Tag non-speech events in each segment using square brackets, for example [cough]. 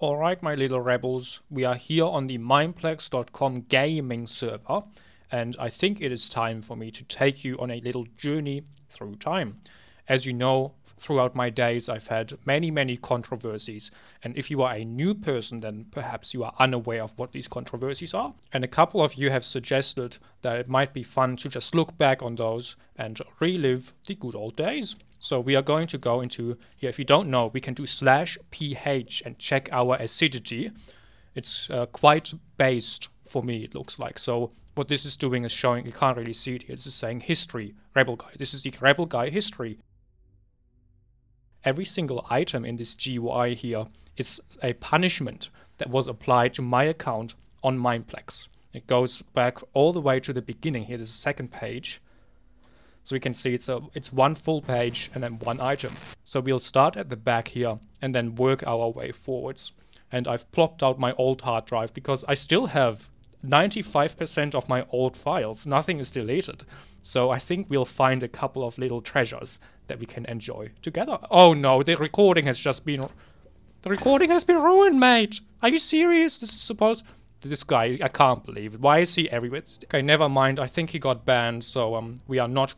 Alright, my little rebels, we are here on the Mineplex.com gaming server, and I think it is time for me to take you on a little journey through time. As you know, throughout my days, I've had many, many controversies, and if you are a new person, then perhaps you are unaware of what these controversies are. And a couple of you have suggested that it might be fun to just look back on those and relive the good old days. So we are going to go into here. If you don't know, we can do slash ph and check our acidity. It's uh, quite based for me, it looks like. So what this is doing is showing, you can't really see it here. This is saying history, Rebel Guy. This is the Rebel Guy history. Every single item in this GUI here is a punishment that was applied to my account on Mineplex. It goes back all the way to the beginning here. This second page so we can see it's a it's one full page and then one item. So we'll start at the back here and then work our way forwards. And I've plopped out my old hard drive because I still have 95% of my old files. Nothing is deleted. So I think we'll find a couple of little treasures that we can enjoy together. Oh no, the recording has just been... The recording has been ruined, mate! Are you serious? This is supposed... This guy, I can't believe it. Why is he everywhere? Okay, never mind. I think he got banned, so um, we are not...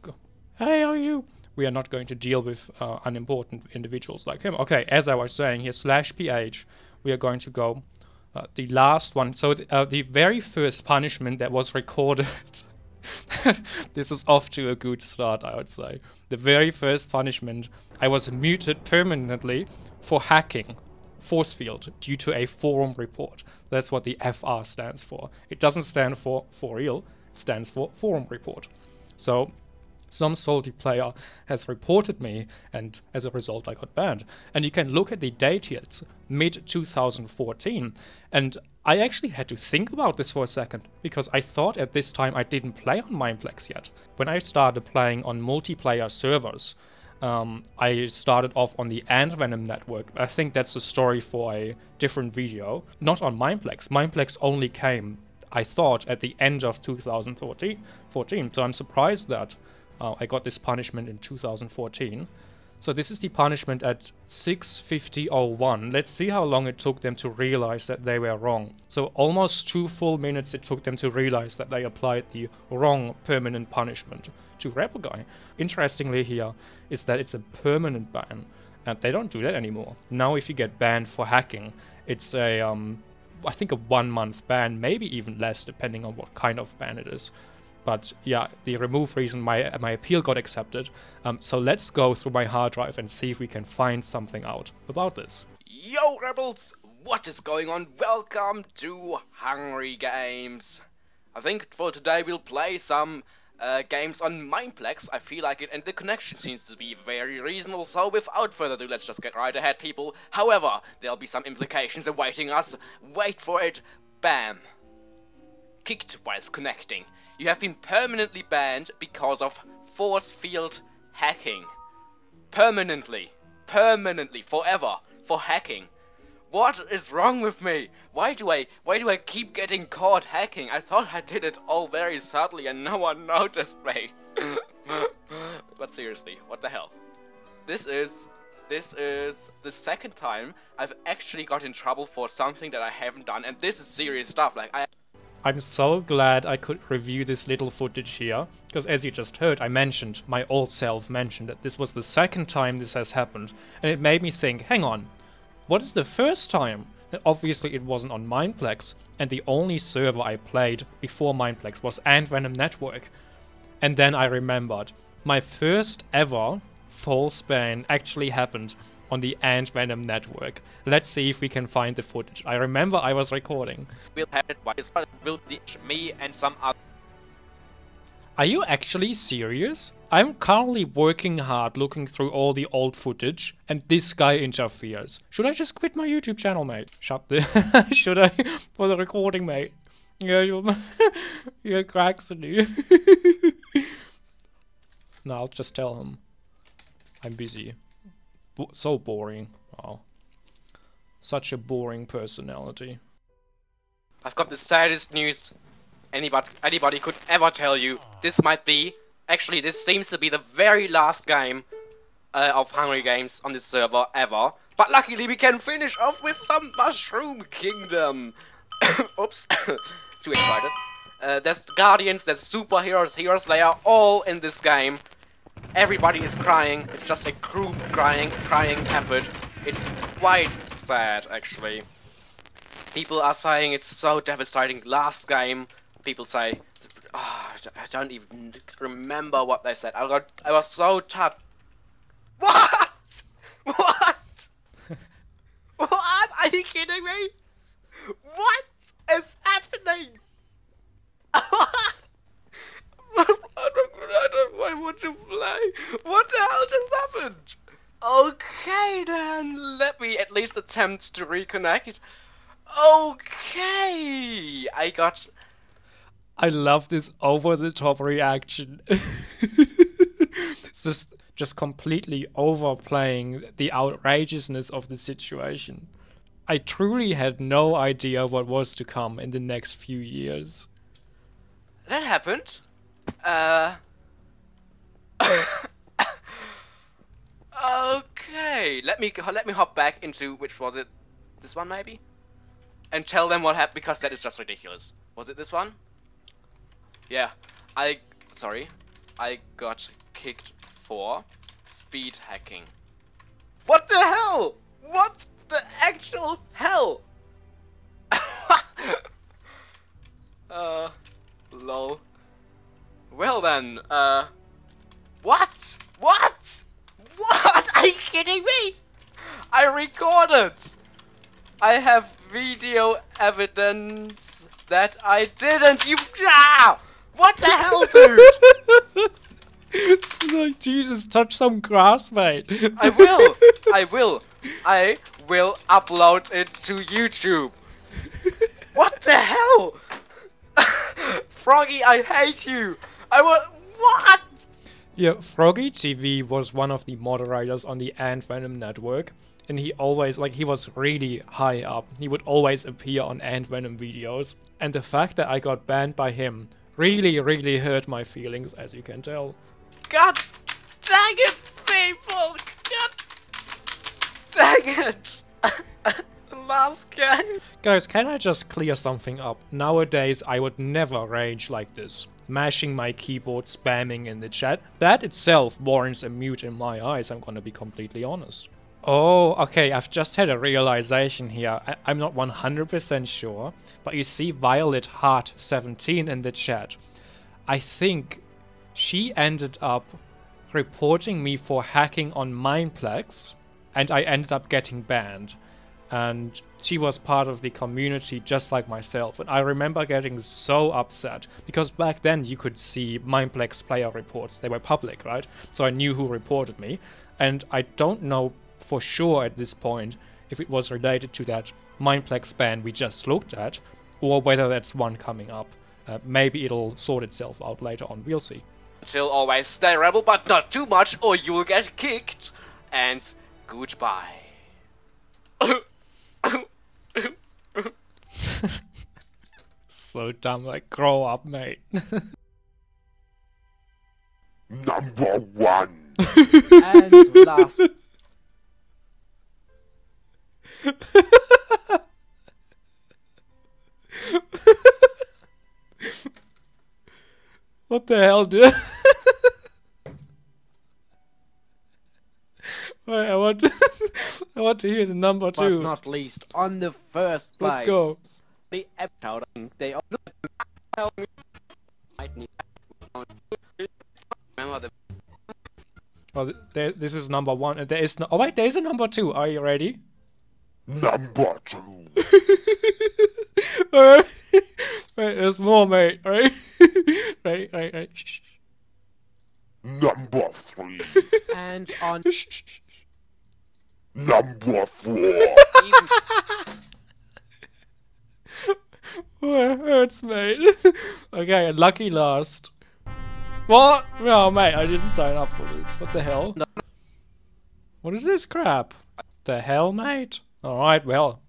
Hey, are you? We are not going to deal with uh, unimportant individuals like him. Okay, as I was saying here, slash ph, we are going to go uh, the last one. So th uh, the very first punishment that was [laughs] recorded. [laughs] this is off to a good start, I would say. The very first punishment, I was muted permanently for hacking force field due to a forum report. That's what the FR stands for. It doesn't stand for for real, it stands for forum report. So some salty player has reported me, and as a result, I got banned. And you can look at the date here, it's mid 2014. And I actually had to think about this for a second, because I thought at this time I didn't play on Mineplex yet. When I started playing on multiplayer servers, um, I started off on the Ant Venom network. I think that's a story for a different video. Not on Mineplex. Mineplex only came, I thought, at the end of 2014. So I'm surprised that uh, I got this punishment in 2014. So this is the punishment at 6.50.01. Let's see how long it took them to realize that they were wrong. So almost two full minutes it took them to realize that they applied the wrong permanent punishment to Rebel Guy. Interestingly here is that it's a permanent ban and they don't do that anymore. Now if you get banned for hacking, it's a um, I think a one month ban, maybe even less depending on what kind of ban it is. But yeah, the remove reason my my appeal got accepted. Um, so let's go through my hard drive and see if we can find something out about this. Yo rebels, what is going on? Welcome to Hungry Games. I think for today we'll play some uh, games on Mineplex. I feel like it, and the connection seems to be very reasonable. So without further ado, let's just get right ahead, people. However, there'll be some implications awaiting us. Wait for it. Bam. Kicked whilst connecting. You have been permanently banned because of force field hacking. Permanently. Permanently. Forever. For hacking. What is wrong with me? Why do I why do I keep getting caught hacking? I thought I did it all very subtly and no one [laughs] noticed me. [laughs] but seriously, what the hell? This is this is the second time I've actually got in trouble for something that I haven't done and this is serious stuff. Like I I'm so glad I could review this little footage here, because as you just heard, I mentioned, my old self mentioned that this was the second time this has happened, and it made me think, hang on, what is the first time? Obviously it wasn't on Mineplex, and the only server I played before Mineplex was Ant Venom Network. And then I remembered, my first ever false ban actually happened on the Ant Venom network. Let's see if we can find the footage. I remember I was recording. We'll have it will ditch me and some other. Are you actually serious? I'm currently working hard looking through all the old footage and this guy interferes. Should I just quit my YouTube channel, mate? Shut the... [laughs] Should I? For the recording, mate. Yeah, you're... [laughs] you're Craxony. [laughs] no, I'll just tell him. I'm busy so boring. Wow. Such a boring personality. I've got the saddest news anybody, anybody could ever tell you. This might be, actually this seems to be the very last game uh, of Hungry Games on this server ever. But luckily we can finish off with some Mushroom Kingdom. [coughs] Oops, [coughs] too excited. Uh, there's guardians, there's superheroes, heroes, they are all in this game. Everybody is crying, it's just a group crying, crying effort. It's quite sad, actually. People are saying it's so devastating. Last game, people say, oh, I don't even remember what they said. I got, I was so touched. What? [laughs] What? [laughs] what? Are you kidding me? What is happening? [laughs] I don't, I want to play. What the hell just happened? Okay then, let me at least attempt to reconnect. Okay, I got. I love this over-the-top reaction. it's [laughs] just just completely overplaying the outrageousness of the situation. I truly had no idea what was to come in the next few years. That happened. Uh. [coughs] okay, let me let me hop back into which was it? This one maybe, and tell them what happened because that is just ridiculous. Was it this one? Yeah, I sorry, I got kicked for speed hacking. What the hell? What the actual hell? [laughs] uh, lol. Well then, uh, what? What? What? [laughs] Are you kidding me? I recorded. I have video evidence that I didn't. You. Ah! What the hell, dude? [laughs] it's like Jesus, touch some grass, mate. I will. I will. I will upload it to YouTube. What the hell? [laughs] Froggy, I hate you. I will. What? Yeah, Froggy TV was one of the moderators on the Ant Venom network, and he always, like, he was really high up. He would always appear on Ant Venom videos, and the fact that I got banned by him really, really hurt my feelings, as you can tell. God dang it, people! God dang it! [laughs] Last game! Guys, can I just clear something up? Nowadays, I would never rage like this. Mashing my keyboard, spamming in the chat. That itself warrants a mute in my eyes, I'm gonna be completely honest. Oh, okay, I've just had a realization here. I am not 100% sure, but you see Violet Heart 17 in the chat. I think she ended up reporting me for hacking on Mineplex, and I ended up getting banned. And she was part of the community just like myself. And I remember getting so upset because back then you could see Mineplex player reports. They were public, right? So I knew who reported me. And I don't know for sure at this point if it was related to that Mineplex ban we just looked at or whether that's one coming up. Uh, maybe it'll sort itself out later on, we'll see. Until always stay rebel, but not too much, or you'll get kicked. And goodbye. [laughs] so dumb, like, grow up, mate. Number one. and last. what the hell, dude? [laughs] Wait, I want to, [laughs] I want to hear the number two. But not least, on the first place. Let's go. The episode, they Remember Well, there, this is number one. and There is no. Oh wait, there is a number two. Are you ready? Number two. [laughs] Alright. Wait, there's more, mate. [laughs] Right? right, right, right. Shh, shh, Number three. and on. Number four. [laughs] Oh, it hurts, mate. [laughs] okay, lucky last. What? No, mate, I didn't sign up for this. What the hell? What is this crap? The hell, mate? Alright, well.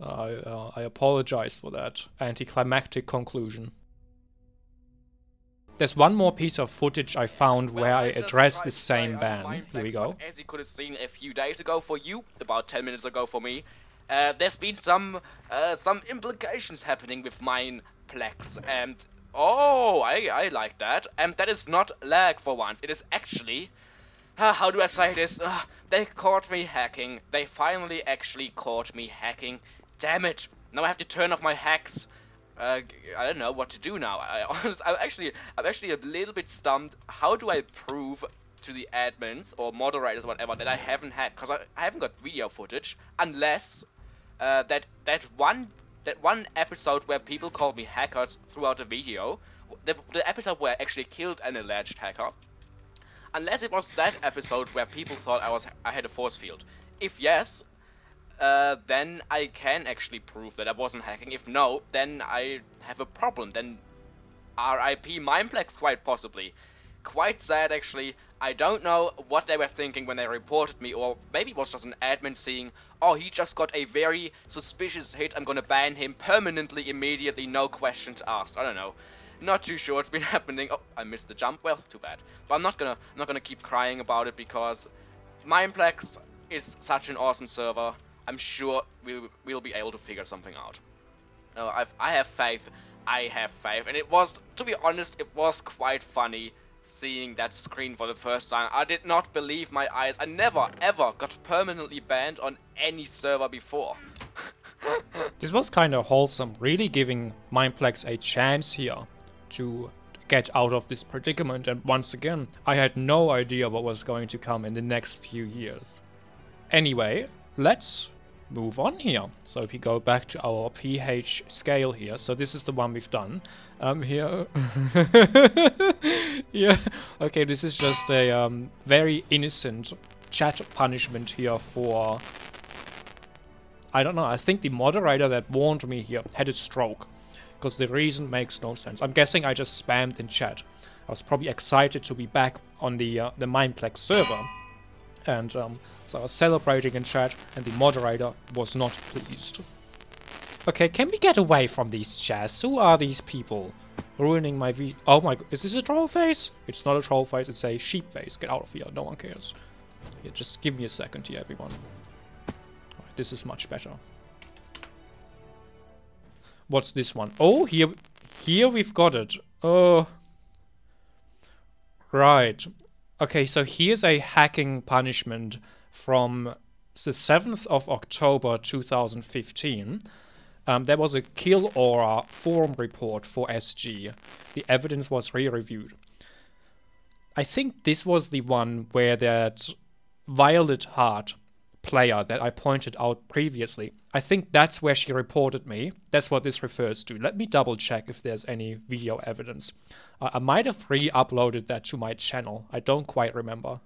I, uh, I apologize for that anticlimactic conclusion. There's one more piece of footage I found Well, where I just address the same ban. Here we go. As you could have seen a few days ago for you, about 10 minutes ago for me, uh, there's been some uh, some implications happening with Mineplex, and oh, I I like that. And that is not lag for once. It is actually. Uh, how do I say this? Uh, they caught me hacking. They finally actually caught me hacking. Damn it! Now I have to turn off my hacks. Uh, I don't know what to do now. I, [laughs] I'm actually, I'm actually a little bit stumped. How do I prove to the admins or moderators, or whatever, that I haven't hacked? Because I, I haven't got video footage, unless uh, that that one that one episode where people called me hackers throughout the video, the, the episode where I actually killed an alleged hacker. Unless it was that episode where people thought I was I had a force field. If yes, uh, then I can actually prove that I wasn't hacking. If no, then I have a problem. Then RIP Mineplex quite possibly. Quite sad actually. I don't know what they were thinking when they reported me, or maybe it was just an admin seeing, oh, he just got a very suspicious hit, I'm gonna ban him permanently, immediately, no questions asked. I don't know. Not too sure. It's been [laughs] happening. Oh, I missed the jump. Well, too bad. But I'm not gonna, I'm not gonna keep crying about it because Mineplex is such an awesome server. I'm sure we'll we'll be able to figure something out. No, I've I have faith. I have faith, and it was, to be honest, it was quite funny seeing that screen for the first time. I did not believe my eyes. I never ever got permanently banned on any server before. [laughs] This was kind of wholesome, really giving Mineplex a chance here to get out of this predicament. And once again, I had no idea what was going to come in the next few years. Anyway, let's move on here. So if we go back to our pH scale here, so this is the one we've done. Um, here, [laughs] yeah, okay, this is just a um, very innocent chat punishment here for I don't know. I think the moderator that warned me here had a stroke. Because the reason makes no sense. I'm guessing I just spammed in chat. I was probably excited to be back on the uh, the Mineplex server. And um, so I was celebrating in chat, and the moderator was not pleased. Okay, can we get away from these chats? Who are these people? Ruining my v- Oh my god, is this a troll face? It's not a troll face, it's a sheep face. Get out of here, no one cares. Yeah, just give me a second here, everyone. Alright, this is much better. What's this one? Oh, here, here we've got it. Oh, right. Okay, so here's a hacking punishment from the 7th of October 2015. Um, there was a Kill Aura forum report for SG. The evidence was re-reviewed. I think this was the one where that Violet Heart player that I pointed out previously. I think that's where she reported me. That's what this refers to. Let me double check if there's any video evidence. Uh, I might have re-uploaded that to my channel. I don't quite remember.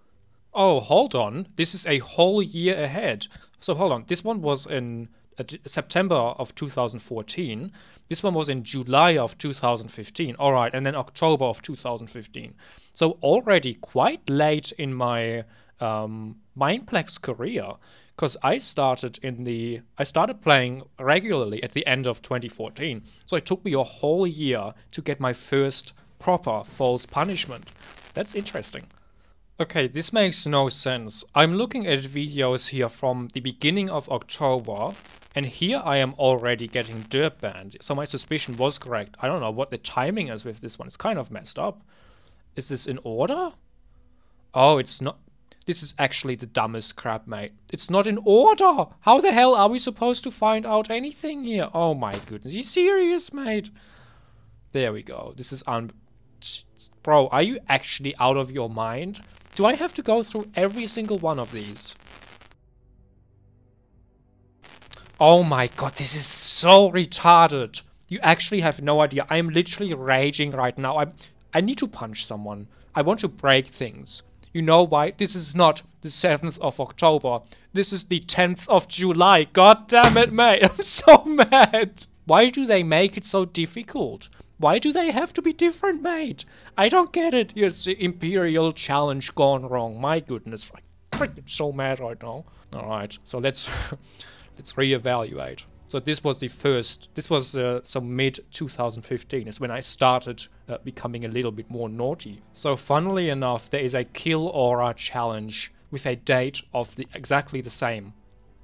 Oh, hold on. This is a whole year ahead. So hold on. This one was in uh, September of 2014. This one was in July of 2015. All right, and then October of 2015. So already quite late in my um, Mineplex career, because I started in the I started playing regularly at the end of 2014. So it took me a whole year to get my first proper false punishment. That's interesting. Okay, this makes no sense. I'm looking at videos here from the beginning of October, and here I am already getting dirt banned. So my suspicion was correct. I don't know what the timing is with this one. It's kind of messed up. Is this in order? Oh, it's not. This is actually the dumbest crap, mate. It's not in order. How the hell are we supposed to find out anything here? Oh my goodness. you serious, mate? There we go. This is un... Bro, are you actually out of your mind? Do I have to go through every single one of these? Oh my god, this is so retarded. You actually have no idea. I'm literally raging right now. I I need to punch someone. I want to break things. You know why? This is not the 7th of October. This is the 10th of July. God damn it, mate. [laughs] I'm so mad. Why do they make it so difficult? Why do they have to be different, mate? I don't get it. It's the Imperial Challenge gone wrong. My goodness. I'm so mad right now. Alright, so let's [laughs] let's reevaluate. So this was the first. This was uh, some mid 2015 is when I started uh, becoming a little bit more naughty. So funnily enough, there is a kill aura challenge with a date of the exactly the same,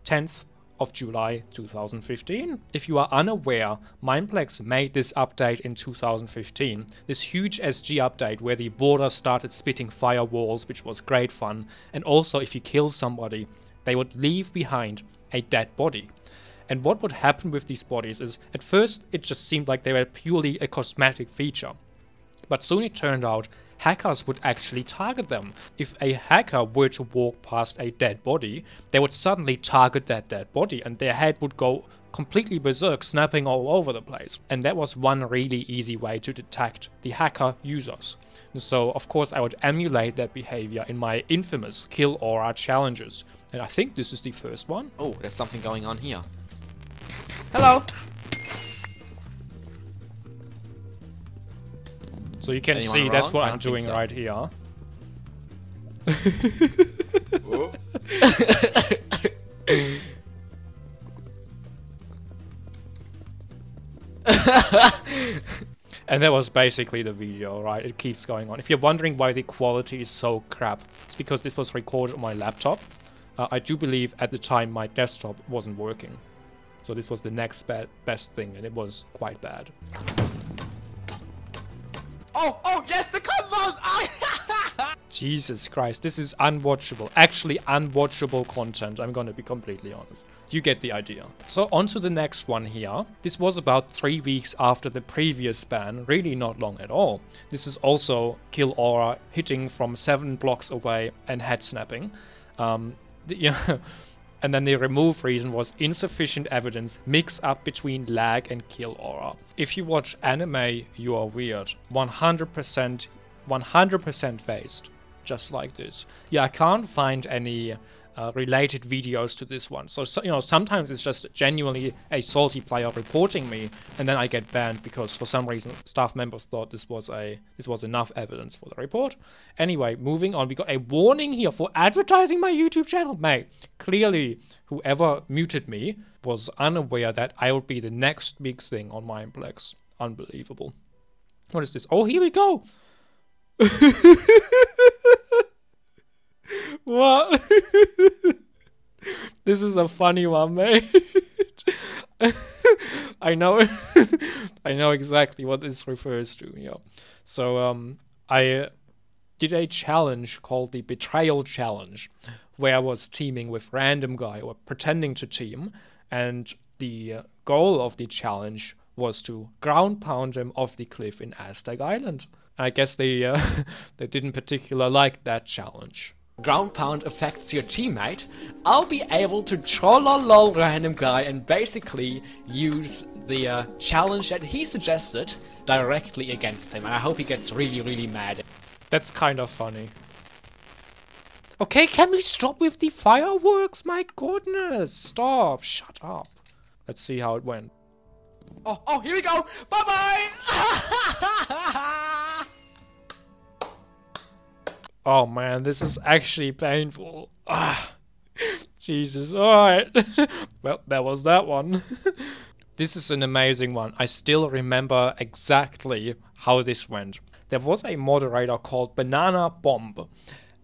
10th of July 2015. If you are unaware, Mineplex made this update in 2015, this huge SG update where the border started spitting firewalls, which was great fun, and also if you kill somebody, they would leave behind a dead body. And what would happen with these bodies is, at first, it just seemed like they were purely a cosmetic feature. But soon it turned out hackers would actually target them. If a hacker were to walk past a dead body, they would suddenly target that dead body and their head would go completely berserk, snapping all over the place. And that was one really easy way to detect the hacker users. And so, of course, I would emulate that behavior in my infamous Kill Aura challenges. And I think this is the first one. Oh, there's something going on here. Hello. So you can Anyone see that's what I I'm doing so. right here. [laughs] And that was basically the video, right? It keeps going on. If you're wondering why the quality is so crap, it's because this was recorded on my laptop. Uh, I do believe at the time my desktop wasn't working. So this was the next be best thing, and it was quite bad. oh, oh, yes, the combos! [laughs] Jesus Christ, this is unwatchable. Actually, unwatchable content, I'm gonna be completely honest. You get the idea. So, on to the next one here. This was about three weeks after the previous ban, really not long at all. This is also Kill Aura hitting from seven blocks away and head snapping. Um, the, [laughs] yeah. And then the remove reason was insufficient evidence mix up between lag and kill aura. If you watch anime, you are weird. 100%, 100% based. Just like this. Yeah, I can't find any uh, related videos to this one. So, so, you know, sometimes it's just genuinely a salty player reporting me, and then I get banned because for some reason staff members thought this was a this was enough evidence for the report. Anyway, moving on, we got a warning here for advertising my YouTube channel, mate. Clearly, whoever muted me was unaware that I would be the next big thing on Mineplex. Unbelievable. What is this? Oh, here we go. [laughs] what? [laughs] this is a funny one, mate. [laughs] I know, [laughs] I know exactly what this refers to. Yeah. So um, I uh, did a challenge called the Betrayal Challenge, where I was teaming with random guy or pretending to team, and the uh, goal of the challenge was to ground pound him off the cliff in Aztec Island. I guess they uh, they didn't particularly like that challenge. Ground pound affects your teammate. I'll be able to troll a lol random guy and basically use the uh, challenge that he suggested directly against him. And I hope he gets really, really mad. That's kind of funny. Okay, can we stop with the fireworks? My goodness, stop, shut up. Let's see how it went. Oh, oh, here we go. Bye bye. [laughs] Oh man, this is actually painful. Ah, Jesus. Alright. [laughs] well, that was that one. [laughs] this is an amazing one. I still remember exactly how this went. There was a moderator called Banana Bomb,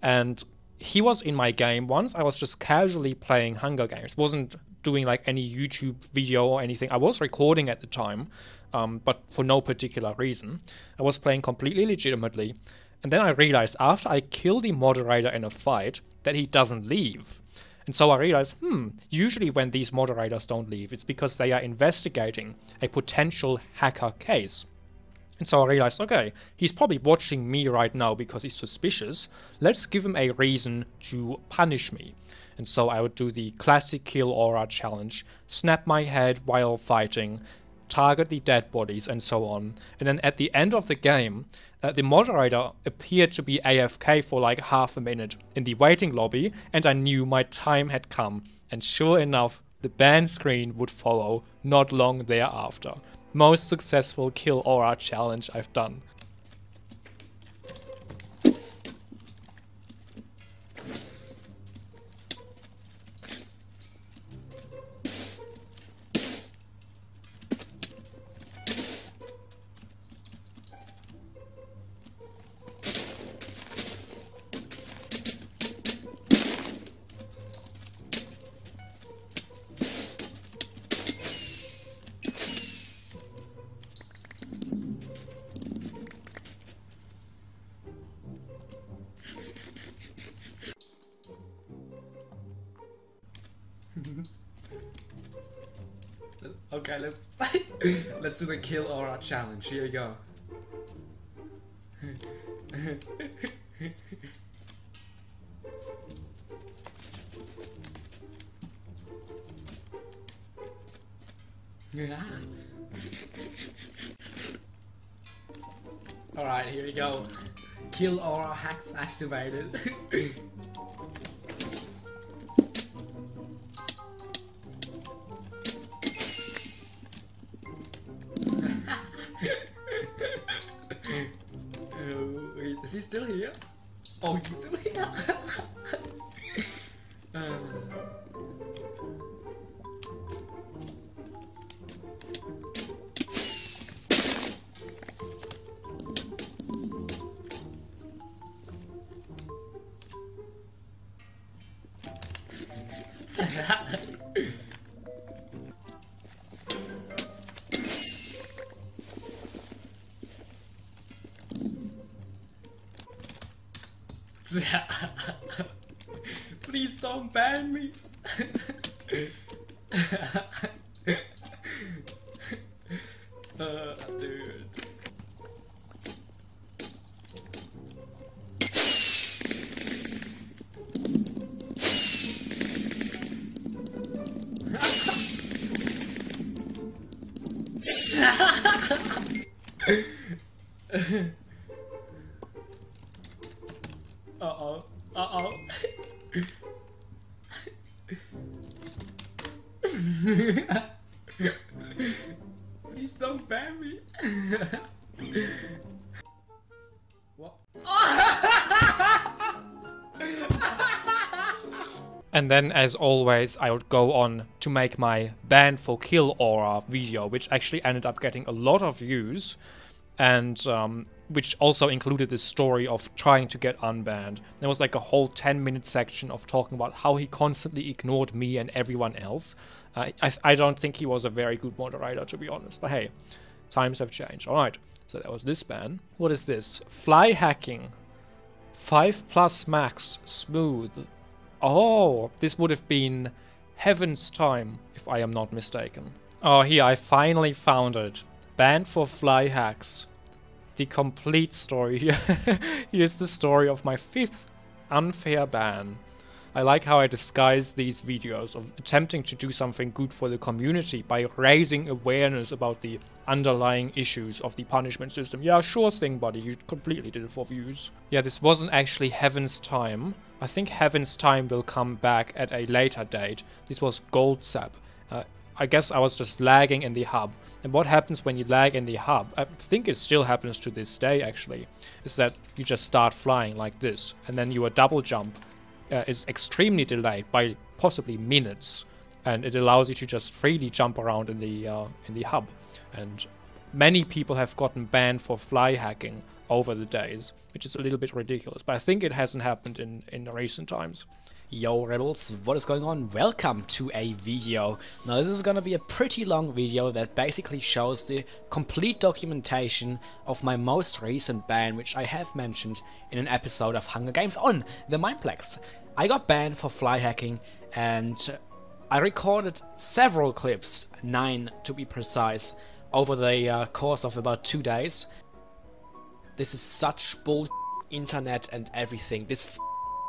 and he was in my game once. I was just casually playing Hunger Games. Wasn't doing like any YouTube video or anything. I was recording at the time, um, but for no particular reason. I was playing completely legitimately. And then I realized after I kill the moderator in a fight that he doesn't leave. And so I realized, hmm, usually when these moderators don't leave, it's because they are investigating a potential hacker case. And so I realized, okay, he's probably watching me right now because he's suspicious. Let's give him a reason to punish me. And so I would do the classic kill aura challenge, snap my head while fighting, target the dead bodies, and so on. And then at the end of the game, uh, the moderator appeared to be AFK for like half a minute in the waiting lobby, and I knew my time had come. And sure enough, the ban screen would follow not long thereafter. Most successful kill aura challenge I've done. Let's do the kill aura challenge. Here we go. Yeah. Alright, here we go. Kill aura hacks activated. [laughs] still here? Oh, he's still here. [laughs] And then, as always, I would go on to make my ban for kill aura video, which actually ended up getting a lot of views, and um, which also included the story of trying to get unbanned. There was like a whole 10 minute section of talking about how he constantly ignored me and everyone else. Uh, I, I don't think he was a very good moderator, to be honest, but hey, times have changed. Alright, so that was this ban. What is this? Fly hacking. 5 plus max, smooth. Oh, this would have been Heaven's Time, if I am not mistaken. Oh, here, I finally found it. Banned for fly hacks. The complete story here. [laughs] Here's the story of my fifth unfair ban. I like how I disguise these videos of attempting to do something good for the community by raising awareness about the underlying issues of the punishment system. Yeah, sure thing, buddy, you completely did it for views. Yeah, this wasn't actually Heaven's Time. I think Heaven's Time will come back at a later date. This was Gold Sap. Uh, I guess I was just lagging in the hub. And what happens when you lag in the hub, I think it still happens to this day actually, is that you just start flying like this, and then your double jump uh, is extremely delayed by possibly minutes, and it allows you to just freely jump around in the uh, in the hub. And many people have gotten banned for fly hacking over the days, which is a little bit ridiculous. But I think it hasn't happened in in recent times. Yo rebels, what is going on? Welcome to a video. Now this is gonna be a pretty long video that basically shows the complete documentation of my most recent ban, which I have mentioned in an episode of Hunger Games on the Mineplex. I got banned for fly hacking and I recorded several clips, nine to be precise, over the uh, course of about two days. This is such bull internet and everything. This f-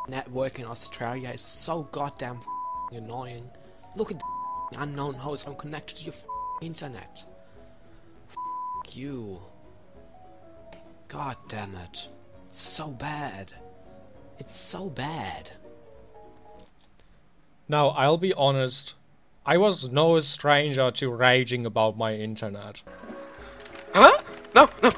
network in Australia is so goddamn f- annoying. Look at the unknown host. I'm connected to your f- internet. F- you. God damn it. It's so bad. It's so bad. Now, I'll be honest, I was no stranger to raging about my internet. Huh? No, no.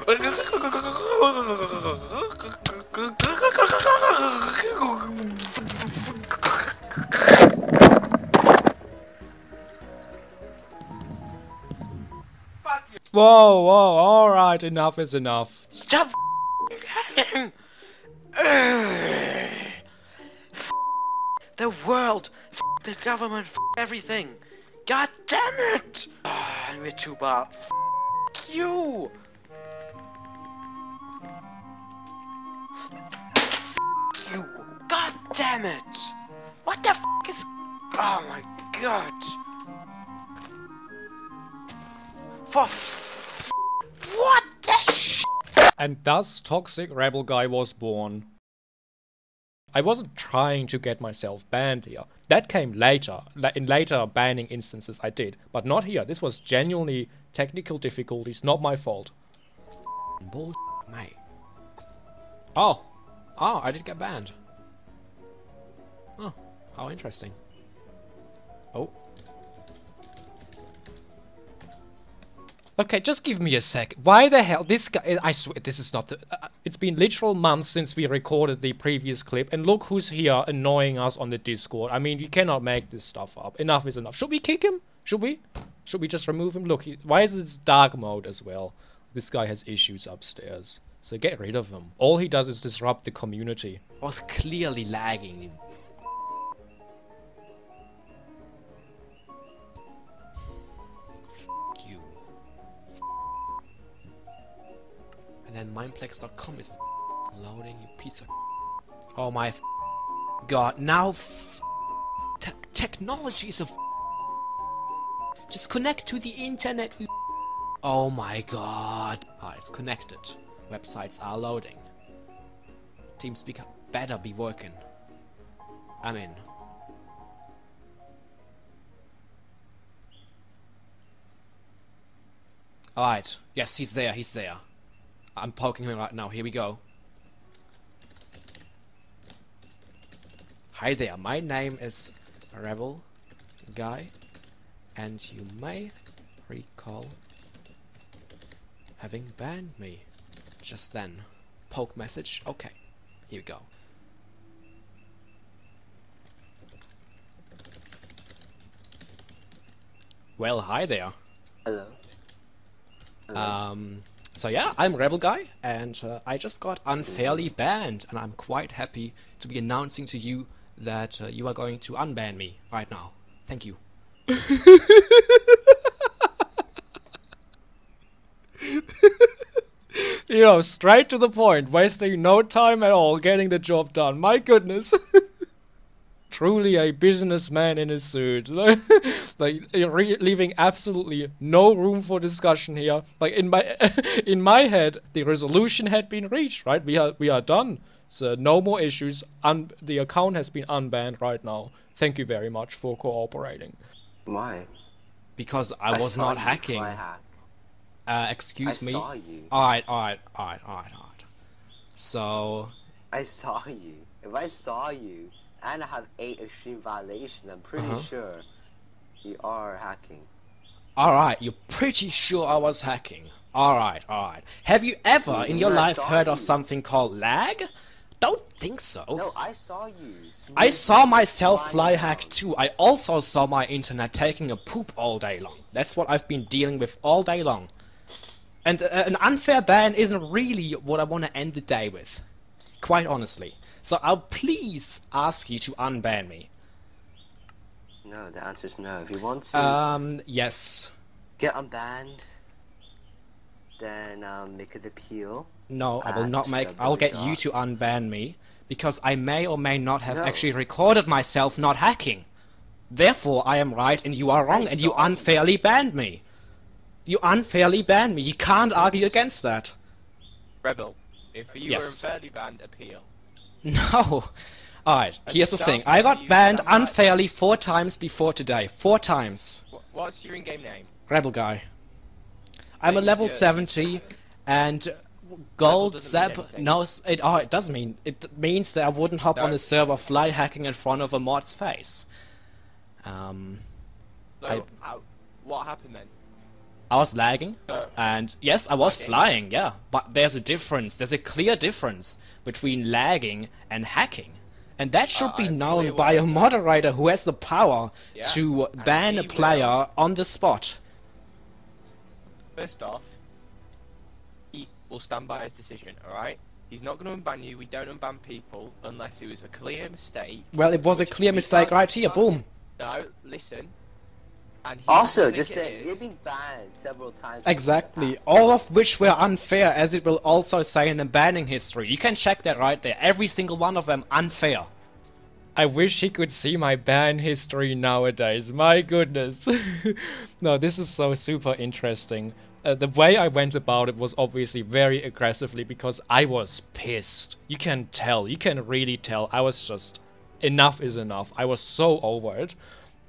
Whoa, whoa, alright, enough is enough. Stop! [sighs] The world, the government, everything. God damn it! [sighs] And we're too bad. you! you! God damn it! What the f is? Oh my god! For f- And thus Toxic Rebel Guy was born. I wasn't trying to get myself banned here. That came later. In later banning instances I did. But not here. This was genuinely technical difficulties, not my fault. Bull, mate. Oh, oh, I did get banned. Oh, how interesting. Oh. Okay, just give me a sec. Why the hell this guy? I swear this is not. The, uh, it's been literal months since we recorded the previous clip, and look who's here annoying us on the Discord. I mean, you cannot make this stuff up. Enough is enough. Should we kick him? Should we? Should we just remove him? Look, he, why is this dark mode as well? This guy has issues upstairs, so get rid of him. All he does is disrupt the community. I was clearly lagging. And then mineplex.com is loading, you piece of. Oh my god. Now, te- technology is Just connect to the internet. we- Oh my god. Ah, it's connected. Websites are loading. TeamSpeak better be working. I'm in. Alright. Yes, he's there, he's there. I'm poking him right now. Here we go. Hi there, my name is Rebel Guy, and you may recall having banned me just then. Poke message? Okay. Here we go. Well, hi there. Hello. Um, so yeah, I'm Rebel Guy, and uh, I just got unfairly banned, and I'm quite happy to be announcing to you that uh, you are going to unban me right now. Thank you. [laughs] You know, straight to the point, wasting no time at all getting the job done. My goodness. [laughs] Truly a businessman in a suit. [laughs] like re- leaving absolutely no room for discussion here. Like in my [laughs] in my head, the resolution had been reached, right? We are we are done. So no more issues. Un- the account has been unbanned right now. Thank you very much for cooperating. Why? Because I was not hacking. hack. Uh, excuse I me. saw you. Alright, alright, alright, alright, alright. So, I saw you. If I saw you and I have eight extreme violation, I'm pretty Uh-huh. sure you are hacking. alright, you're pretty sure I was hacking. Alright, alright. Have you ever in your I life heard of something called lag? Don't think so. No, I saw you. I saw myself fly hack too. I also saw my internet taking a poop all day long. That's what I've been dealing with all day long. And uh, an unfair ban isn't really what I want to end the day with. Quite honestly. So I'll please ask you to unban me. No, the answer is no. If you want to Um, yes. get unbanned, then um, make an appeal. No, I will not make. I'll get you to unban me because I may or may not have No. actually recorded myself not hacking. Therefore, I am right and you are wrong, and you saw you. unfairly banned me. You unfairly banned me. You can't argue against that. Rebel, if you Yes. were unfairly banned, appeal. [laughs] No. Alright, here's the thing. I got banned unfairly four times before today. Four times. What's your in-game name? Rebel guy. I'm a level yours. 70, and Gold Zeb knows it. Oh, it does mean it means that I wouldn't hop on the server fly hacking in front of a mod's face. Um, So, I- how, what happened then? I was lagging, and yes, I was Okay. flying. Yeah, but there's a difference. There's a clear difference between lagging and hacking. And that should Uh, be I'm known by a moderator who has the power Yeah, to ban a he will. player on the spot. first off, he will stand by his decision, alright? He's not going to unban you. We don't unban people unless it was a clear mistake. Well, it was a clear mistake right here. Boom. No, listen. And he Also, just think say it you've is. been banned several times. Exactly. All of which were unfair, as it will also say in the banning history. You can check that right there. Every single one of them unfair. I wish he could see my ban history nowadays. My goodness. [laughs] no, this is so super interesting. Uh, the way I went about it was obviously very aggressively because I was pissed. You can tell, you can really tell. I was just enough is enough. I was so over it.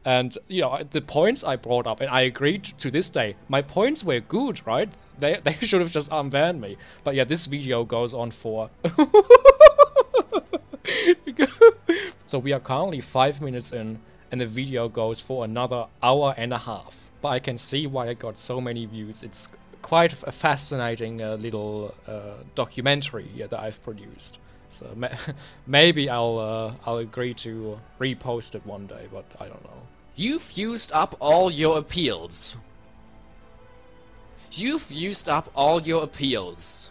And, you know, the points I brought up, and I agreed to this day, my points were good, right? They, [laughs] they should have just unbanned me. But yeah, this video goes on for... [laughs] so we are currently 5 minutes in, and the video goes for another hour and a half. But I can see why I got so many views. It's quite a fascinating uh, little uh, documentary here that I've produced. So [laughs] maybe I'll uh, I'll agree to repost it one day, but I don't know. You've used up all your appeals. You've used up all your appeals.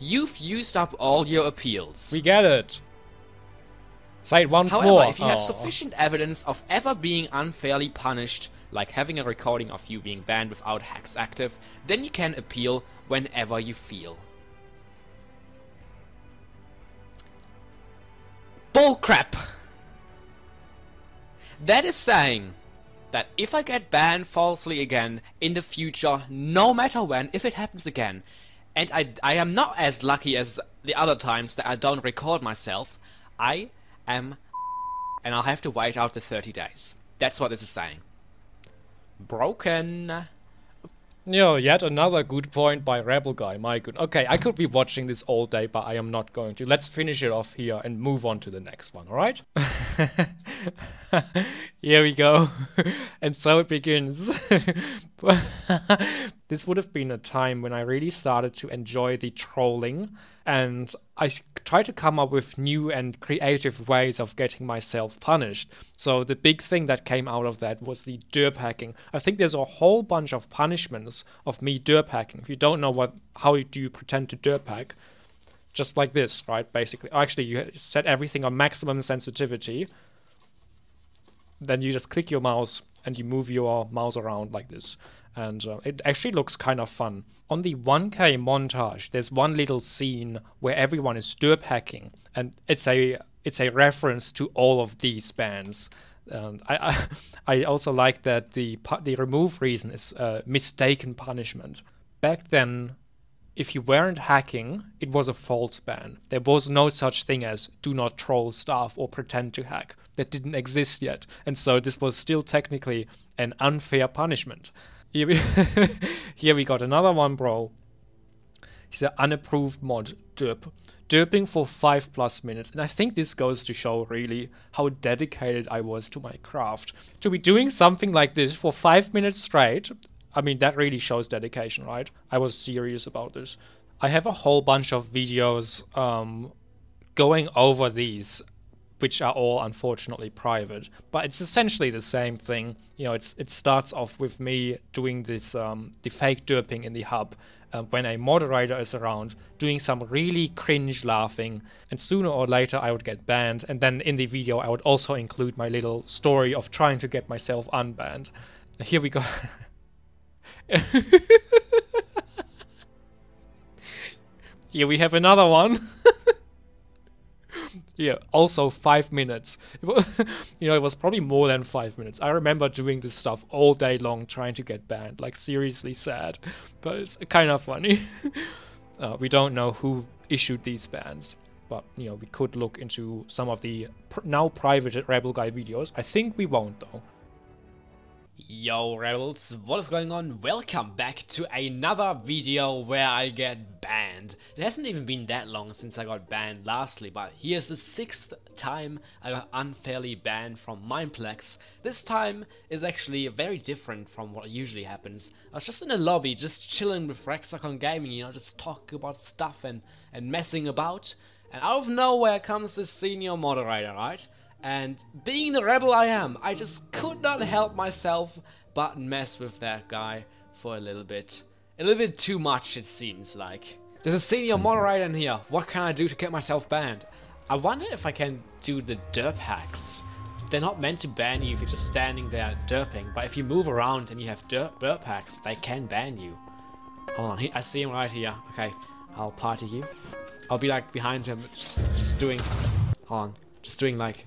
You've used up all your appeals. We get it. Say it once However, more. if you have sufficient evidence of ever being unfairly punished, like having a recording of you being banned without hacks active, then you can appeal whenever you feel. Bullcrap! That is saying that if I get banned falsely again in the future, no matter when, if it happens again, and I, I am not as lucky as the other times that I don't record myself, I am and I'll have to wait out the 30 days. That's what this is saying. Broken. Yo, yet another good point by Rebel Guy. My good. Okay, I could be watching this all day, but I am not going to. Let's finish it off here and move on to the next one, alright? [laughs] here we go. [laughs] and so it begins. [laughs] this would have been a time when I really started to enjoy the trolling, and I tried to come up with new and creative ways of getting myself punished. So the big thing that came out of that was the derp hacking. I think there's a whole bunch of punishments of me derp hacking. If you don't know what, how do you pretend to derp hack? Just like this, right? Basically, actually, you set everything on maximum sensitivity. Then you just click your mouse and you move your mouse around like this. And uh, it actually looks kind of fun. On the 1K montage, there's one little scene where everyone is derp hacking, and it's a it's a reference to all of these bands. And I I, [laughs] I also like that the the remove reason is uh, mistaken punishment. Back then, if you weren't hacking, it was a false ban. There was no such thing as do not troll staff or pretend to hack. That didn't exist yet. And so this was still technically an unfair punishment. Here we, [laughs] here we got another one, bro. He's an unapproved mod, derp. Derping for 5 plus minutes. And I think this goes to show really how dedicated I was to my craft. To be doing something like this for 5 minutes straight, I mean, that really shows dedication, right? I was serious about this. I have a whole bunch of videos um, going over these, which are all unfortunately private. But it's essentially the same thing. You know, it's it starts off with me doing this um, the fake derping in the hub. Uh, when a moderator is around, doing some really cringe laughing, and sooner or later I would get banned. And then in the video, I would also include my little story of trying to get myself unbanned. Here we go. [laughs] Here we have another one. [laughs] yeah, also five minutes. [laughs] You know, it was probably more than five minutes. I remember doing this stuff all day long trying to get banned. Like, seriously sad. But it's kind of funny. [laughs] uh, we don't know who issued these bans. But, you know, we could look into some of the pr- now private Rebel Guy videos. I think we won't, though. Yo rebels, what is going on? Welcome back to another video where I get banned. It hasn't even been that long since I got banned lastly, but here's the sixth time I got unfairly banned from Mineplex. This time is actually very different from what usually happens. I was just in a lobby, just chilling with Rexacon Gaming, you know, just talking about stuff and, and messing about. And out of nowhere comes this senior moderator, right? And being the rebel I am, I just could not help myself but mess with that guy for a little bit. A little bit too much, it seems like. There's a senior moderator in here. What can I do to get myself banned? I wonder if I can do the derp hacks. They're not meant to ban you if you're just standing there derping, but if you move around and you have derp, derp hacks, they can ban you. Hold on, I see him right here. Okay, I'll party you. I'll be like behind him, just, just doing. Hold on. just doing like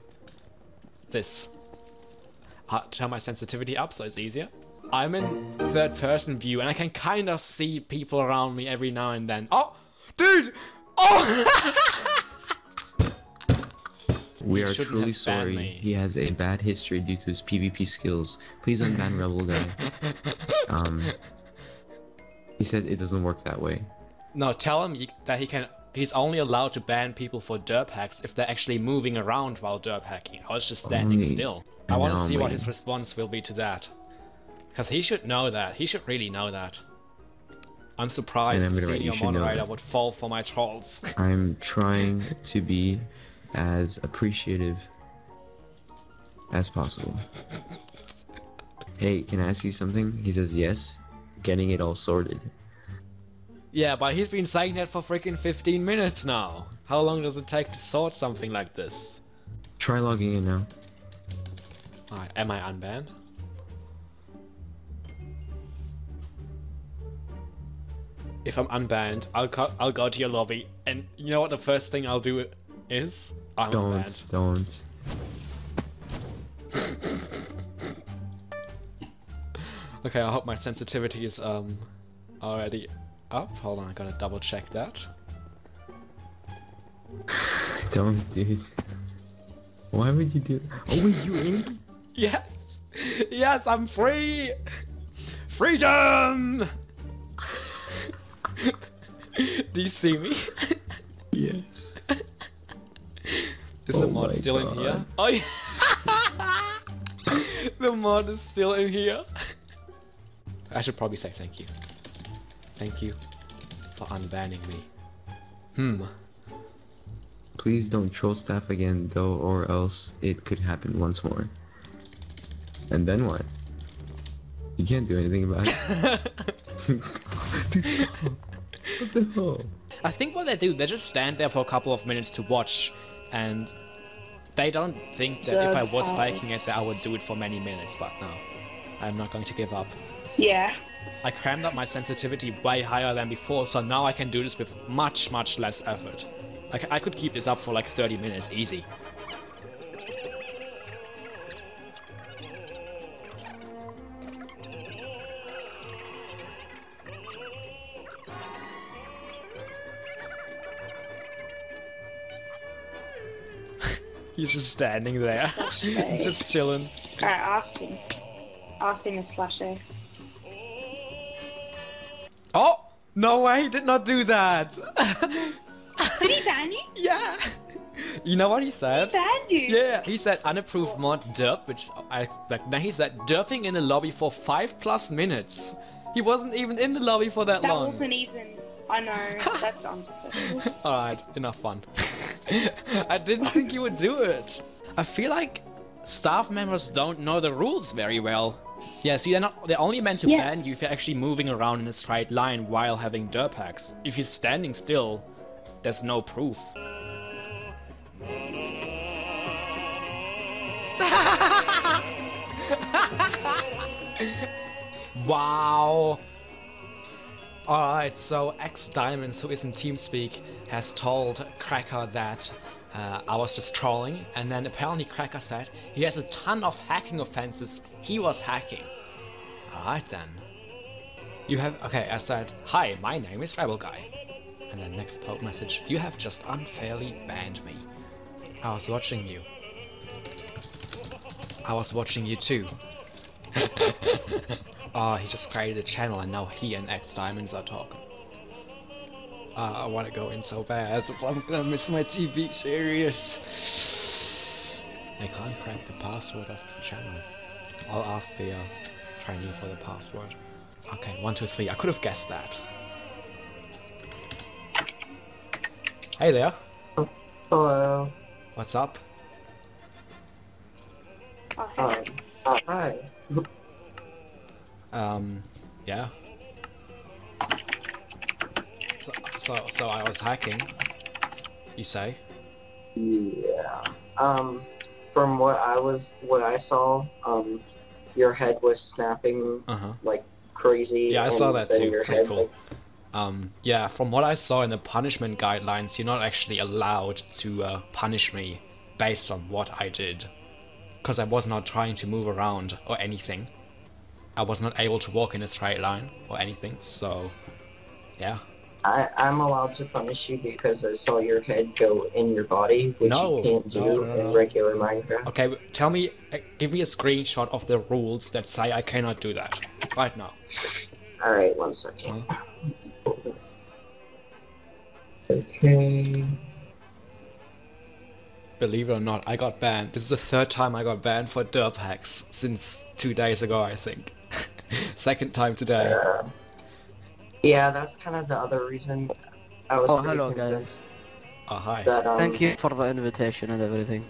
this. I'll turn my sensitivity up so it's easier. I'm in third person view and I can kind of see people around me every now and then. Oh, dude! Oh! [laughs] We are truly sorry. me. He has a bad history due to his PvP skills. Please unban Rebel Guy. [laughs] Um, he said it doesn't work that way. no, tell him that he can. He's only allowed to ban people for derp hacks if they're actually moving around while derp hacking. I was just standing Only- still. I want to see what his response will be to that. Because he should know that. He should really know that. I'm surprised the I'm gonna senior "You moderator would fall for my trolls. [laughs] I'm trying to be as appreciative as possible. Hey, can I ask you something? He says yes. Getting it all sorted. Yeah, but he's been saying that for freaking 15 minutes now. How long does it take to sort something like this? Try logging in now. Alright, am I unbanned? If I'm unbanned, I'll I'll go to your lobby, and you know what the first thing I'll do is? I'm Don't, unbanned. don't. [laughs] Okay, I hope my sensitivity is um already up. Hold on, I gotta double check that. [sighs] Don't, dude. Why would you do that? Oh, wait, you in? [laughs] Yes, yes, I'm free. Freedom. [laughs] do you see me? Yes. Is the Oh mod my still in here? Oh yeah. [laughs] the mod is still in here. I should probably say thank you. Thank you for unbanning me. Hmm. Please don't troll staff again, though, or else it could happen once more. And then what? You can't do anything about it. Dude. [laughs] What the hell? I think what they do, they just stand there for a couple of minutes to watch, and they don't think that if I was faking it, that I would do it for many minutes. But no, I'm not going to give up. Yeah. I crammed up my sensitivity way higher than before, so now I can do this with much, much less effort. I, c- I could keep this up for like 30 minutes, easy. [laughs] He's just standing there. [laughs] He's just chilling. Alright, Austin. Austin is slash A. Oh! No way, he did not do that! Did he ban you? yeah! You know what he said? He banned you. Yeah, he said unapproved mod derp, which I expect. Now he said derping in the lobby for 5 plus minutes. He wasn't even in the lobby for that, That long. wasn't even. I know. [laughs] That's unprofessional. Alright, enough fun. [laughs] I didn't think you would do it. I feel like staff members don't know the rules very well. Yeah, see, they're not. They're only meant to Yeah. ban you if you're actually moving around in a straight line while having derp hacks. If you're standing still, there's no proof. [laughs] wow. Alright, so X Diamonds, who is in TeamSpeak, has told Cracker that uh, I was just trolling, and then apparently Cracker said he has a ton of hacking offenses he was hacking. Alright then. You have. Okay, I said, Hi, my name is Rebel Guy. And then next poke message, You have just unfairly banned me. I was watching you. I was watching you too. [laughs] Oh, he just created a channel and now he and X Diamonds are talking. Uh, I want to go in so bad, I'm gonna miss my TV series. I can't crack the password of the channel. I'll ask the uh, trainee for the password. Okay, one, two, three. I could have guessed that. Hey there. Hello. What's up? Oh, hey. Um, hi. Um, yeah. So, so, so I was hacking. You say? Yeah. Um, from what I was, what I saw, um, your head was snapping Uh huh. like crazy. Yeah, I saw that too. Your Pretty head, cool. like, Um, yeah, from what I saw in the punishment guidelines, you're not actually allowed to uh, punish me based on what I did. Because I was not trying to move around or anything. I was not able to walk in a straight line or anything, so yeah. I, I'm allowed to punish you because I saw your head go in your body, which No, you can't do no, no, in regular Minecraft. Okay, tell me, uh, give me a screenshot of the rules that say I cannot do that right now. Alright, one second. Okay. Believe it or not, I got banned. This is the third time I got banned for derp hacks since two days ago, I think. [laughs] Second time today. Uh, yeah, that's kind of the other reason I was Oh, hello, guys. convinced Oh, hi. that um, Thank you for the invitation and everything.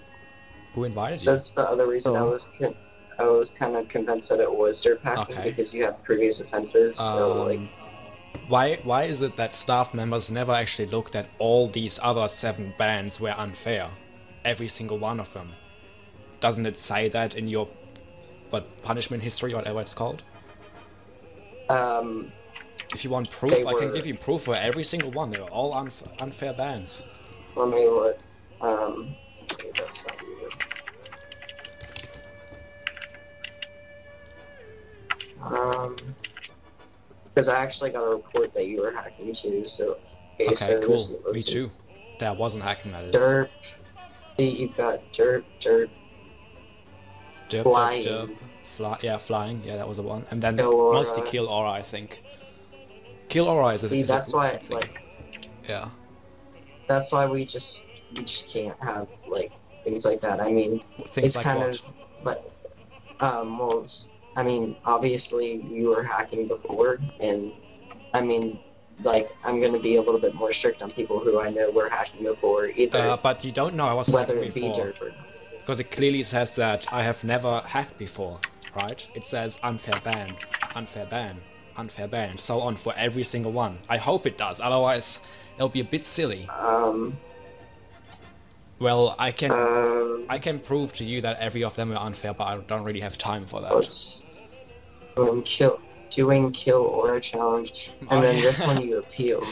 Who invited you? That's the other reason I Oh. was con- I was kind of convinced that it was derp hacking Okay. because you have previous offenses. so like, Um, why why is it that staff members never actually looked at all these other seven bans were unfair? Every single one of them. Doesn't it say that in your what punishment history or whatever it's called? um, If you want proof, They I can give you proof for every single one. They're all unf- unfair bans. let me look. Um, that's not. Um, because I actually got a report that you were hacking too. So okay, Okay, so cool. this- Me too. That wasn't hacking, that is. Derp. See, You've got derp, derp, Derp, derp, flying. derp. Fly, yeah, flying. Yeah, that was the one. And then aura. mostly kill aura, I think. Kill a, See, that's why, like, Yeah. that's why we just we just can't have like things like that. I mean, Things it's like kind what? of like um well I mean obviously you were hacking before and I mean like I'm gonna be a little bit more strict on people who I know were hacking before either Uh, but you don't know I was whether hacking it be before. derp or not. Because it clearly says that I have never hacked before, right? It says unfair ban, unfair ban, unfair ban, and so on for every single one. I hope it does, otherwise it'll be a bit silly. Um Well, I can um I can prove to you that every of them are unfair, but I don't really have time for that. doing kill doing kill aura challenge and Oh, then yeah. this one [laughs] you appeal.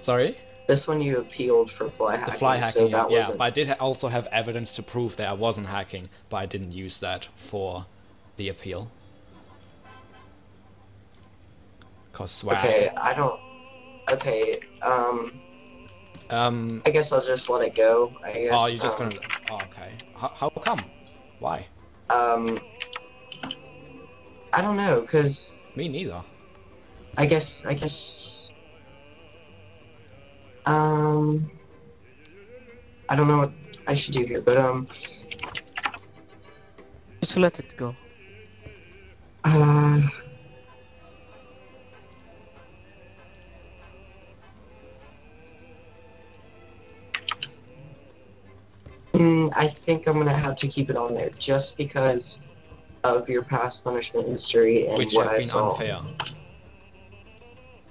Sorry? This one you appealed for fly hacking. The fly so hacking, that yeah, wasn't but I did also have evidence to prove that I wasn't hacking, but I didn't use that for the appeal. Cause swag. Okay, I don't okay, um Um, I guess I'll just let it go. I guess. oh, you're just um, gonna. Oh, okay. How, how come? Why? Um, I don't know, cause Me neither. I guess I guess. Um, I don't know what I should do here, but um, Just let it go. uh, mm, I think I'm gonna have to keep it on there just because of your past punishment history and Which what has I been saw. unfair.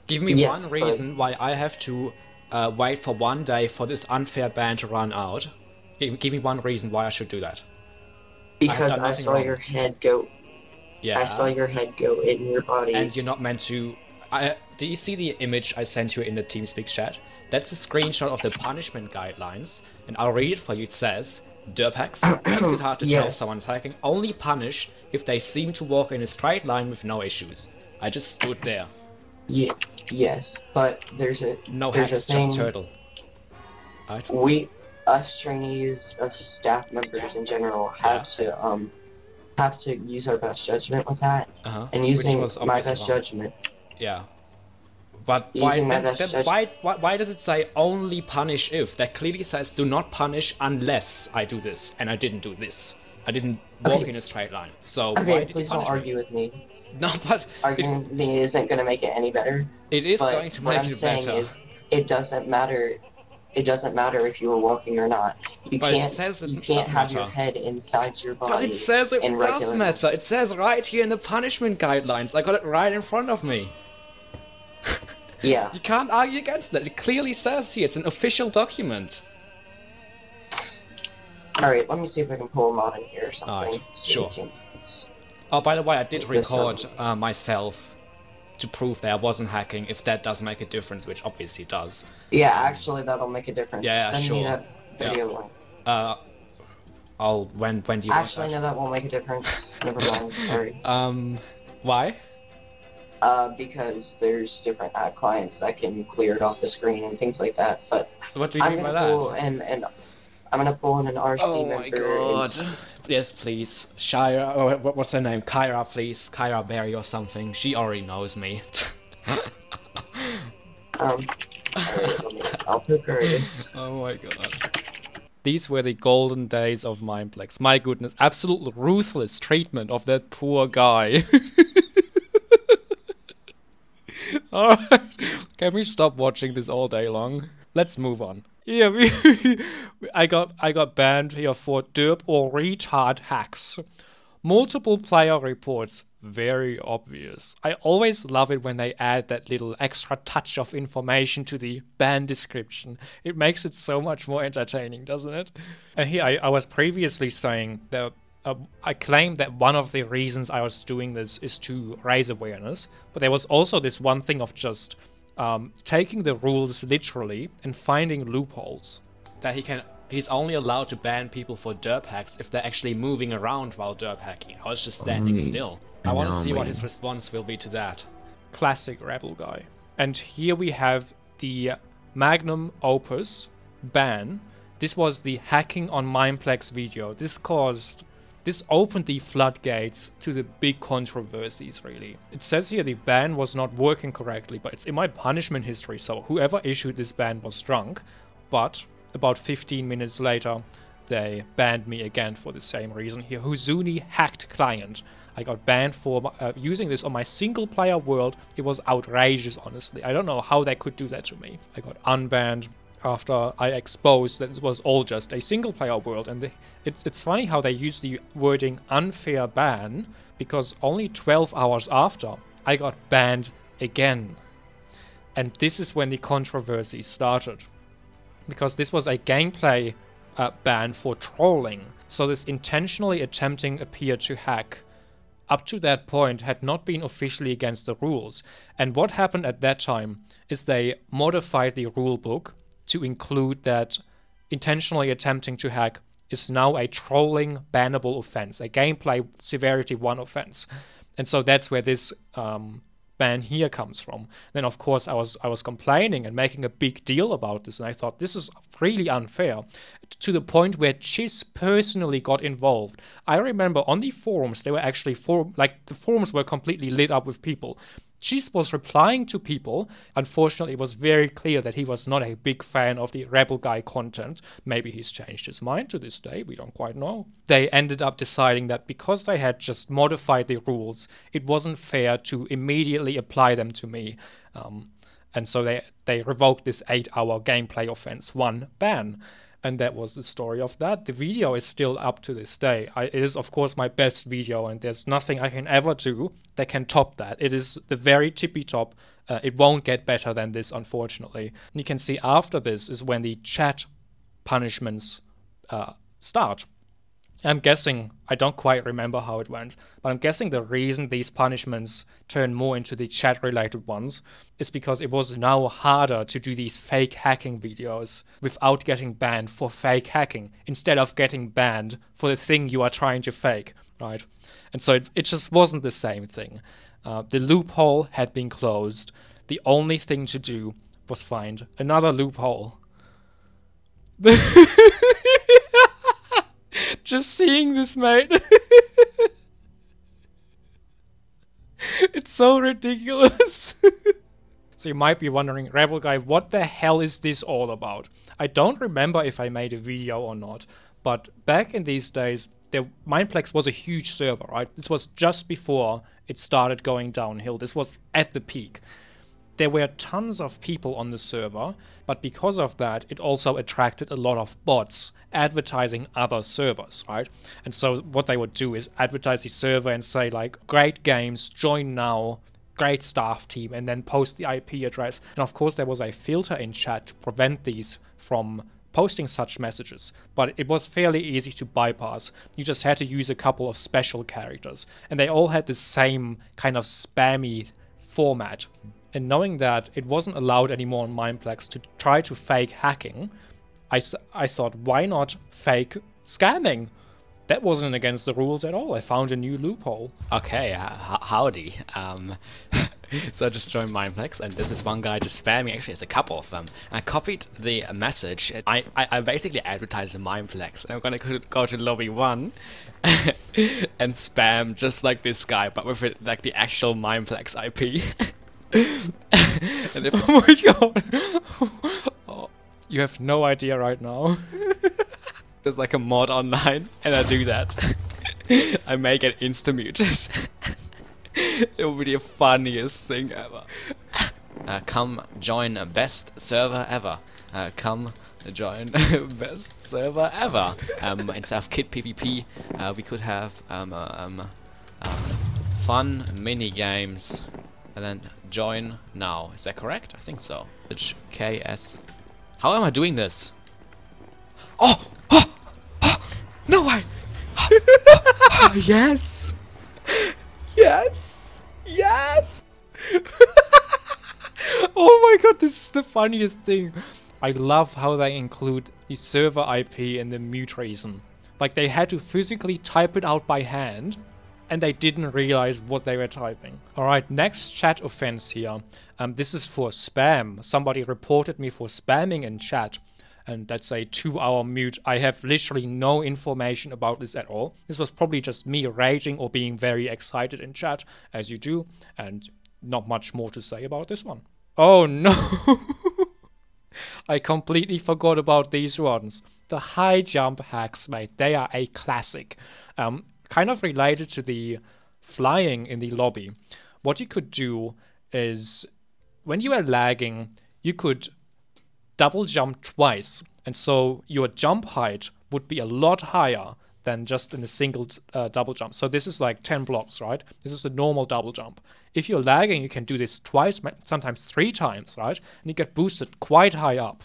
Give me Yes, one but- reason why I have to uh, wait for one day for this unfair ban to run out. Give, give me one reason why I should do that. Because done I saw wrong. your head go. Yeah. I saw your head go in your body. and you're not meant to. I, do you see the image I sent you in the TeamSpeak chat? That's a screenshot of the punishment guidelines, and I'll read it for you. It says, "Derp hacks [coughs] makes it hard to tell Yes. someone's hacking. Only punish if they seem to walk in a straight line with no issues." I just stood there. Yeah, yes, but there's a No there's hacks, a thing. just turtle. We, us trainees, us staff members in general, have to um have to use our best judgment with that. Uh huh. And using my best judgment, Yeah. But why, Using my then, then why, why, why does it say only punish if? That clearly says do not punish unless I do this, and I didn't do this. I didn't walk Okay. in a straight line. So why okay, please don't punish me? argue with me. [laughs] No, but Arguing with me isn't going to make it any better. it is going to make it better. what I'm it saying better. is, it doesn't matter. It doesn't matter if you were walking or not. You But can't. says it you can't have your head inside your body. But it says it does matter. It says right here in the punishment guidelines. I got it right in front of me. Yeah. You can't argue against that. It clearly says here. It's an official document. All right. Let me see if I can pull a mod in here or something. Alright, so sure. can- Oh, by the way, I did record uh, myself to prove that I wasn't hacking. If that does make a difference, which obviously does. Yeah, actually, that'll make a difference. Yeah, yeah, Send sure. me that Yeah. video link. Uh, I'll when when do you Actually, want no, that won't make a difference. Never mind. Sorry. [laughs] Um, why? Uh, because there's different ad clients that can clear it off the screen and things like that. But What do you I'm mean by gonna that? pull an, an I'm gonna pull in an RC Oh my god. and- Yes, please. Shira, or what's her name? Kyra, please. Kyra Berry or something. She already knows me. [laughs] Um, alright, I'll pick her in. [laughs] oh my god. These were the golden days of Mineplex. My goodness, absolute ruthless treatment of that poor guy. [laughs] Alright, [laughs] can we stop watching this all day long? Let's move on. Yeah, we, [laughs] I got I got banned here for derp or retard hacks. Multiple player reports, very obvious. I always love it when they add that little extra touch of information to the ban description. It makes it so much more entertaining, doesn't it? And here I, I was previously saying that uh, I claimed that one of the reasons I was doing this is to raise awareness, but there was also this one thing of just um, taking the rules literally and finding loopholes. That he can. He's only allowed to ban people for derp hacks if they're actually moving around while derp hacking. I was just standing Only- still. I want to see what his response will be to that. classic rebel guy. And here we have the magnum opus ban. This was the hacking on Mineplex video. This caused this opened the floodgates to the big controversies really. It says here the ban was not working correctly, but it's in my punishment history, so whoever issued this ban was drunk. But about 15 minutes later, they banned me again for the same reason here. Huzuni hacked client. I got banned for uh, using this on my single player world. It was outrageous, honestly. I don't know how they could do that to me. I got unbanned after I exposed that it was all just a single player world. And the, it's, it's funny how they use the wording unfair ban because only 12 hours after, I got banned again. And this is when the controversy started because this was a gameplay uh, ban for trolling. So this intentionally attempting a peer to hack up to that point had not been officially against the rules. And what happened at that time is they modified the rule book to include that intentionally attempting to hack is now a trolling bannable offense, a gameplay severity 1 offense. And so that's where this um, ban here comes from. Then of course I was I was complaining and making a big deal about this, and I thought this is really unfair, to the point where Chiss personally got involved. I remember on the forums they were actually forum like the forums were completely lit up with people. Chiss was replying to people. Unfortunately, it was very clear that he was not a big fan of the Rebel Guy content. Maybe he's changed his mind to this day, we don't quite know. They ended up deciding that because they had just modified the rules, it wasn't fair to immediately apply them to me. Um, and so they, they revoked this eight hour gameplay offense, one ban. And that was the story of that. The video is still up to this day. I, it is, of course, my best video, and there's nothing I can ever do that can top that. It is the very tippy top. Uh, it won't get better than this, unfortunately. And you can see after this is when the chat punishments uh, start. I'm guessing, I don't quite remember how it went, but I'm guessing the reason these punishments turn more into the chat related ones is because it was now harder to do these fake hacking videos without getting banned for fake hacking instead of getting banned for the thing you are trying to fake, right? And so it, it just wasn't the same thing. Uh, the loophole had been closed. The only thing to do was find another loophole. [laughs] Just seeing this, mate. [laughs] it's so ridiculous. [laughs] so you might be wondering, Rebel Guy, what the hell is this all about? I don't remember if I made a video or not, but back in these days, the Mineplex was a huge server, right? This was just before it started going downhill. This was at the peak there were tons of people on the server, but because of that, it also attracted a lot of bots advertising other servers, right? And so what they would do is advertise the server and say like, "Great games, join now." Great staff team, and then post the IP address. And of course, there was a filter in chat to prevent these from posting such messages, but it was fairly easy to bypass. You just had to use a couple of special characters, and they all had the same kind of spammy format. And knowing that it wasn't allowed anymore on Mineplex to try to fake hacking, I, I thought, why not fake scamming? That wasn't against the rules at all. I found a new loophole. Okay, uh, howdy. Um, [laughs] so I just joined Mineplex, and this is one guy just spamming. Actually, it's a couple of them. I copied the message. I, I, I basically advertised Mineplex. I'm gonna go- go to lobby one [laughs] and spam just like this guy, but with it like the actual Mineplex IP. [laughs] [laughs] and if [laughs] Oh my god! Oh, [laughs] you have no idea right now. there's like a mod online, and I do that, I make it insta muted. it will be the funniest thing ever. Uh, come join best server ever. Uh, come join best server ever. Um, instead of kid PvP, uh, we could have um, uh, um, um, fun mini games, and then join now. Is that correct? I think so. KS. How am I doing this? Oh! oh, oh no way! [laughs] yes! Yes! Yes! [laughs] oh my god, this is the funniest thing. I love how they include the server IP in the mute reason. Like they had to physically type it out by hand and they didn't realize what they were typing. Alright, next chat offense here. Um, this is for spam. Somebody reported me for spamming in chat. And that's a two hour mute. I have literally no information about this at all. This was probably just me raging or being very excited in chat, as you do, and not much more to say about this one. Oh no! [laughs] I completely forgot about these ones. The high jump hacks, mate, they are a classic. Um, kind of related to the flying in the lobby. What you could do is when you are lagging, you could double jump twice, and so your jump height would be a lot higher than just in a single uh, double jump. So this is like 10 blocks, right? This is the normal double jump. If you're lagging, you can do this twice, sometimes three times, right? And you get boosted quite high up.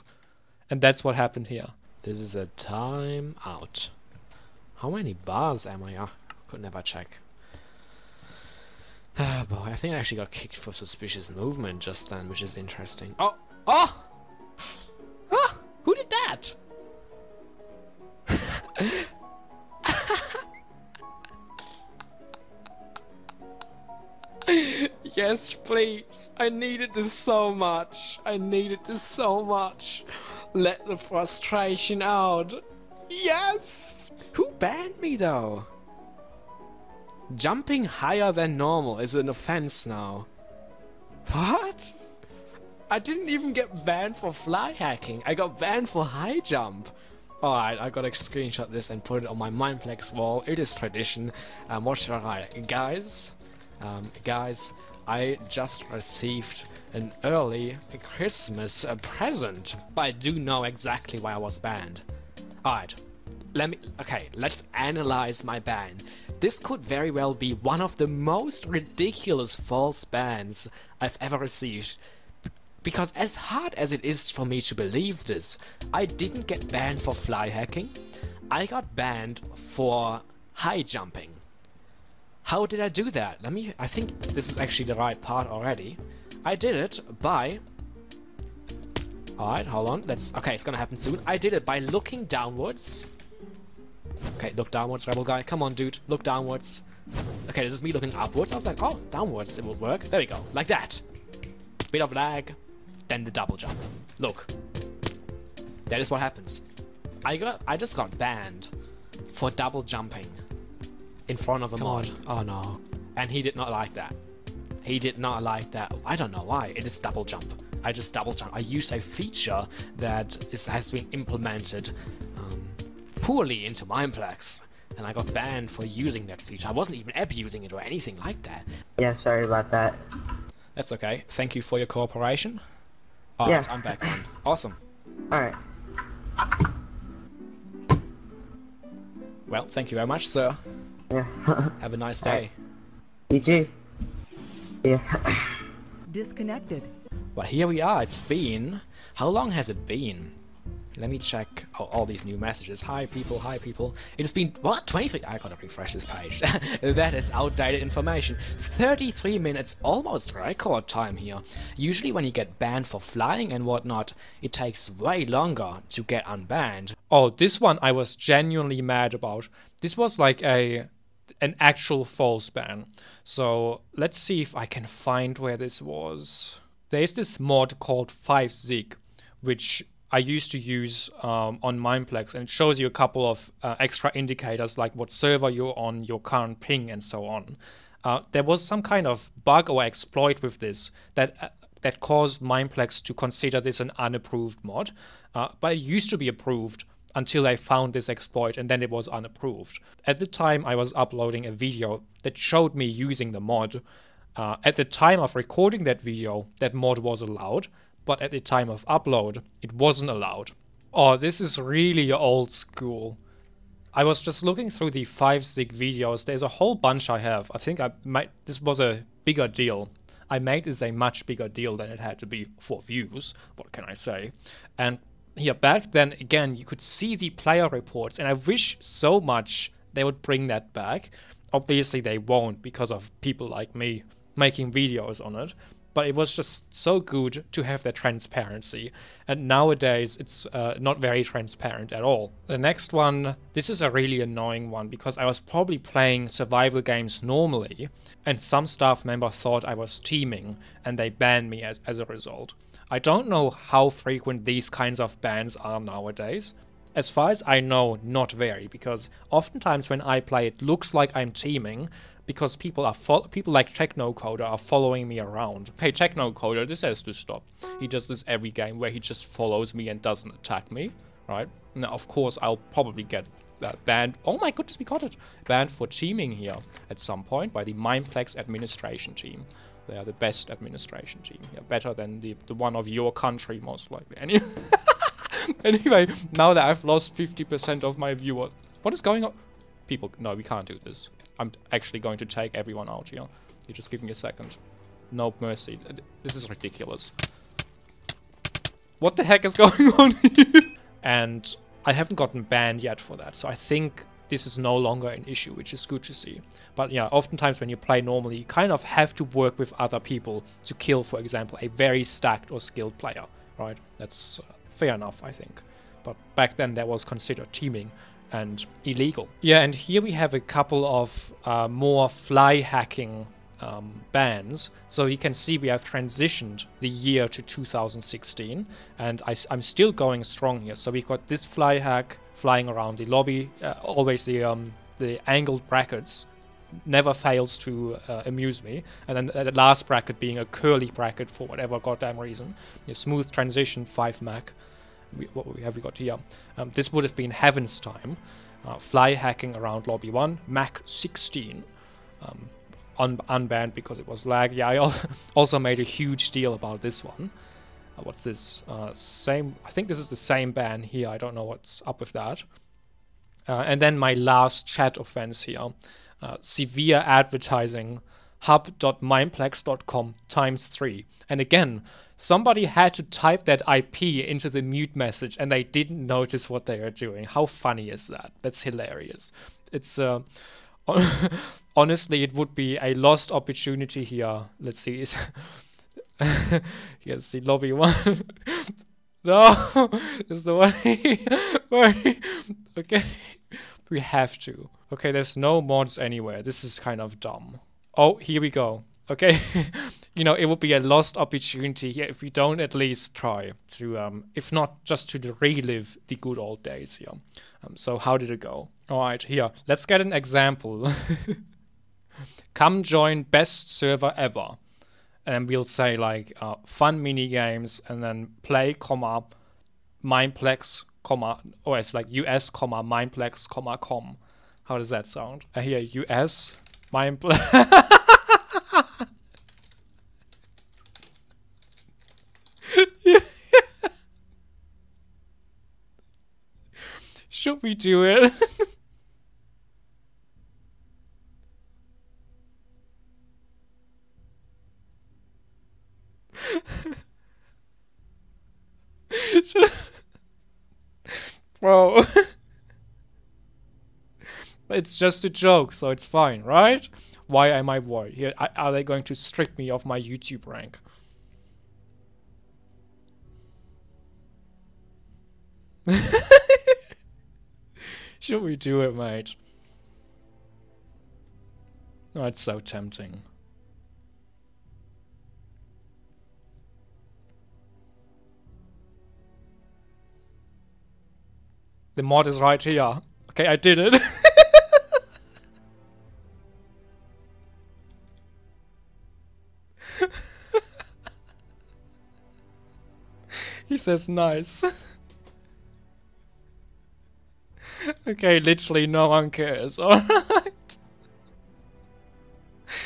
And that's what happened here. This is a time out. How many bars am I? Ah, could never check. Ah, boy, I think I actually got kicked for suspicious movement just then, which is interesting. Oh! Oh! Ah! Who did that? [laughs] yes, please. I needed this so much. I needed this so much. Let the frustration out. Yes! Who banned me though? Jumping higher than normal is an offense now. What? I didn't even get banned for fly hacking. I got banned for high jump. Alright, I gotta screenshot this and put it on my Mineplex wall. It is tradition. Um, what should I? Guys, um, guys, I just received an early Christmas uh, present. But I do know exactly why I was banned. Alright, let me, okay, let's analyze my ban. This could very well be one of the most ridiculous false bans I've ever received. Because as hard as it is for me to believe this, I didn't get banned for fly hacking. I got banned for high jumping. How did I do that? Let me, I think this is actually the right part already. I did it by... Alright, hold on, let's, okay, it's gonna happen soon. I did it by looking downwards. Okay, look downwards, rebel guy. Come on, dude, look downwards. Okay, this is me looking upwards. I was like, oh, downwards, it will work. There we go, like that. Bit of lag, then the double jump. Look. That is what happens. I got, I just got banned for double jumping in front of a Come mod. Oh no. And he did not like that. He did not like that. I don't know why. It is double jump. I just double jump. I used a feature that is, has been implemented um, poorly into Mineplex. And I got banned for using that feature. I wasn't even abusing it or anything like that. Yeah, sorry about that. That's okay. Thank you for your cooperation. Alright, Yeah. I'm back on. Awesome. Alright. Well, thank you very much, sir. Yeah. [laughs] Have a nice day. you too. Yeah. Disconnected. Well, here we are. It's been... How long has it been? Let me check all these new messages. Hi people, hi people. It has been what? 23 I gotta refresh this page. [laughs] that is outdated information. 33 minutes, almost record time here. Usually when you get banned for flying and whatnot, it takes way longer to get unbanned. Oh, this one I was genuinely mad about. This was like a an actual false ban. So let's see if I can find where this was. There's this mod called 5zig, which I used to use um, on Mineplex, and it shows you a couple of uh, extra indicators like what server you're on, your current ping, and so on. Uh, there was some kind of bug or exploit with this that uh, that caused Mineplex to consider this an unapproved mod, uh, but it used to be approved until I found this exploit, and then it was unapproved. At the time, I was uploading a video that showed me using the mod. Uh, at the time of recording that video, that mod was allowed, but at the time of upload, it wasn't allowed. Oh, this is really old school. I was just looking through the 5zig videos. There's a whole bunch I have. I think I might. This was a bigger deal. I made this a much bigger deal than it had to be for views. What can I say? And here, back then, again, you could see the player reports, and I wish so much they would bring that back. Obviously, they won't because of people like me making videos on it but it was just so good to have that transparency. And nowadays, it's uh, not very transparent at all. The next one, this is a really annoying one because I was probably playing survival games normally, and some staff member thought I was teaming, and they banned me as, as a result. I don't know how frequent these kinds of bans are nowadays. As far as I know, not very, because oftentimes when I play, it looks like I'm teaming, because people are people like Technocoder are following me around. Hey, Technocoder, this has to stop. He does this every game where he just follows me and doesn't attack me, right? Now, of course, I'll probably get that banned. Oh my goodness, we got it! Banned for teaming here at some point by the Mineplex administration team. They are the best administration team here, better than the the one of your country, most likely. [laughs] Any anyway, now that I've lost 50% of my viewers, what is going on? People, no, we can't do this. I'm actually going to take everyone out here. You just give me a second. No mercy. This is ridiculous. What the heck is [laughs] going on here? and I haven't gotten banned yet for that, so I think this is no longer an issue, which is good to see. But yeah, oftentimes when you play normally, you kind of have to work with other people to kill, for example, a very stacked or skilled player, right? That's uh, fair enough, I think. But back then that was considered teaming, and illegal. Yeah, and here we have a couple of uh, more fly hacking um, bans. So you can see we have transitioned the year to 2016, and I, am still going strong here. So we've got this fly hack flying around the lobby, uh, always the um, the angled brackets never fails to uh, amuse me. And then the last bracket being a curly bracket for whatever goddamn reason. A smooth transition 5 Mac we, what have we got here? Um, this would have been Heaven's Time. Uh, fly hacking around lobby 1, Mac 16. Um, un unbanned because it was lag. Yeah, I [laughs] also made a huge deal about this one. Uh, what's this? Uh, same. I think this is the same ban here. I don't know what's up with that. Uh, and then my last chat offense here. Uh, severe advertising hub.mineplex.com times 3. And again, somebody had to type that IP into the mute message and they didn't notice what they are doing. How funny is that? That's hilarious. It's uh, [laughs] honestly, it would be a lost opportunity here. Let's see. Here's [laughs] the lobby one. [laughs] no, it's the way. okay, we have to. Okay, there's no mods anywhere. This is kind of dumb. Oh, here we go. Okay, [laughs] you know, it would be a lost opportunity here if we don't at least try to, um, if not just to relive the good old days here. Um, so how did it go? All right, here, let's get an example. [laughs] Come join best server ever. And we'll say like uh, fun mini games and then play, comma, mineplex comma, or it's like US, comma, mineplex comma, com. How does that sound? I hear US, Mineplex. [laughs] Should we do it? [laughs] Bro. It's just a joke, so it's fine, right? Why am I worried? Here, are they going to strip me of my YouTube rank? [laughs] Should we do it, mate? Oh, it's so tempting. The mod is right here. Okay, I did it. [laughs] says nice. [laughs] okay, literally no one cares. [laughs] Alright.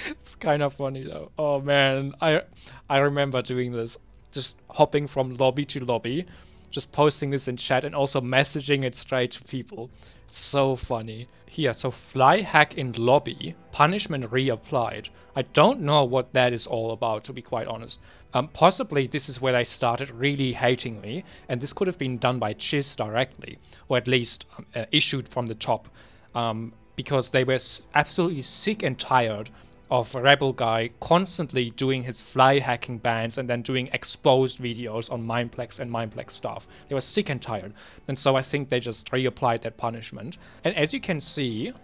It's kind of funny though. Oh man, I I remember doing this. Just hopping from lobby to lobby, just posting this in chat and also messaging it straight to people. So funny. Here, so fly hack in lobby, punishment reapplied. I don't know what that is all about, to be quite honest. Um, possibly this is where they started really hating me, and this could have been done by Chiss directly, or at least um, uh, issued from the top, um, because they were absolutely sick and tired of Rebel Guy constantly doing his fly hacking bans and then doing exposed videos on Mineplex and Mineplex stuff. They were sick and tired. And so I think they just reapplied that punishment. And as you can see,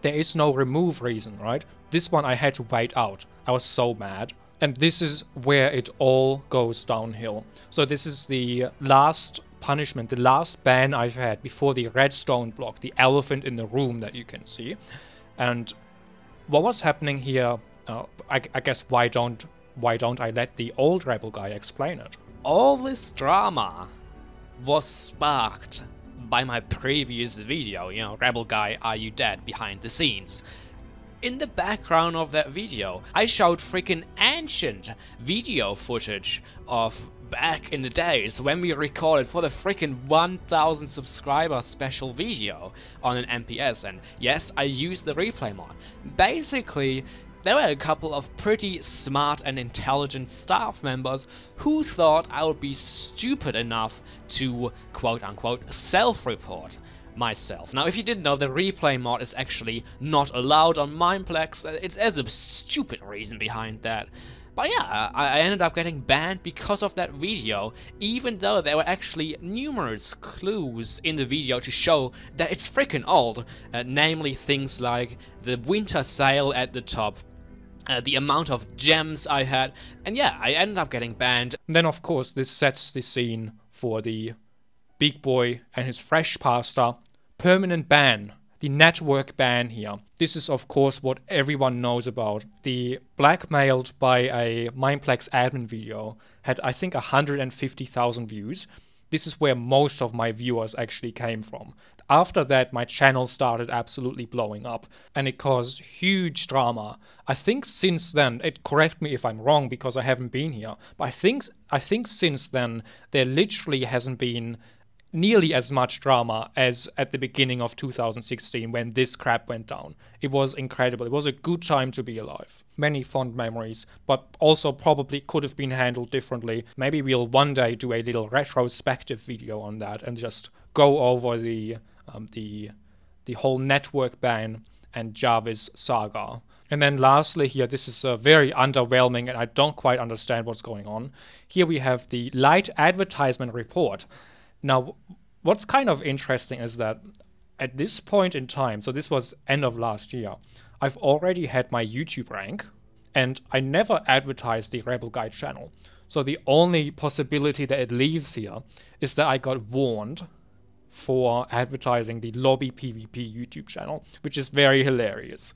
there is no remove reason, right? This one I had to wait out. I was so mad. And this is where it all goes downhill. So this is the last punishment, the last ban I've had before the redstone block, the elephant in the room that you can see. And what was happening here? Uh, I, I guess why don't why don't I let the old rebel guy explain it? All this drama was sparked by my previous video, you know, Rebel Guy, Are You Dead? behind the scenes. In the background of that video, I showed freaking ancient video footage of back in the days when we recorded for the freaking 1000 subscriber special video on an MPS and yes, I used the replay mod. Basically, there were a couple of pretty smart and intelligent staff members who thought I would be stupid enough to quote unquote self report myself. Now, if you didn't know, the replay mod is actually not allowed on Mineplex. Uh, It's there's a stupid reason behind that. But yeah, I, I ended up getting banned because of that video, even though there were actually numerous clues in the video to show that it's freaking old, uh, namely things like the winter sale at the top, uh, the amount of gems I had, and yeah, I ended up getting banned. Then, of course, this sets the scene for the big boy and his fresh pasta permanent ban. The network ban here. This is, of course, what everyone knows about. The blackmailed by a Mineplex admin video had, I think, 150,000 views. This is where most of my viewers actually came from. After that, my channel started absolutely blowing up and it caused huge drama. I think since then, it correct me if I'm wrong because I haven't been here, but I think I think since then there literally hasn't been nearly as much drama as at the beginning of 2016 when this crap went down. It was incredible. It was a good time to be alive. Many fond memories, but also probably could have been handled differently. Maybe we'll one day do a little retrospective video on that and just go over the um, the the whole network ban and Jarvis saga. And then lastly here, this is uh, very underwhelming and I don't quite understand what's going on. Here we have the light advertisement report. Now, what's kind of interesting is that at this point in time, so this was end of last year, I've already had my YouTube rank and I never advertised the Rebel Guy channel. So the only possibility that it leaves here is that I got warned for advertising the Lobby PvP YouTube channel, which is very hilarious.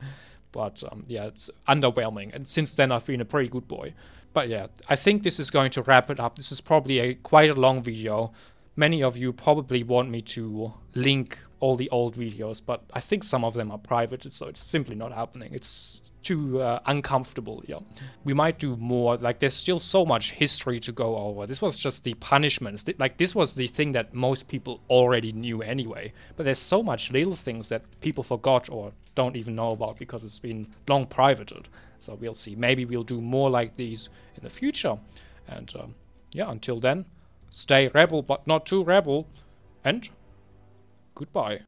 But um, yeah, it's underwhelming. And since then, I've been a pretty good boy. But yeah, I think this is going to wrap it up. This is probably a quite a long video. Many of you probably want me to link all the old videos, but I think some of them are private, so it's simply not happening. It's too uh, uncomfortable. Yeah, we might do more. Like, there's still so much history to go over. This was just the punishments. Like, this was the thing that most people already knew anyway. But there's so much little things that people forgot or don't even know about because it's been long privated. So we'll see. Maybe we'll do more like these in the future. And um, yeah, until then, stay rebel, but not too rebel. and goodbye.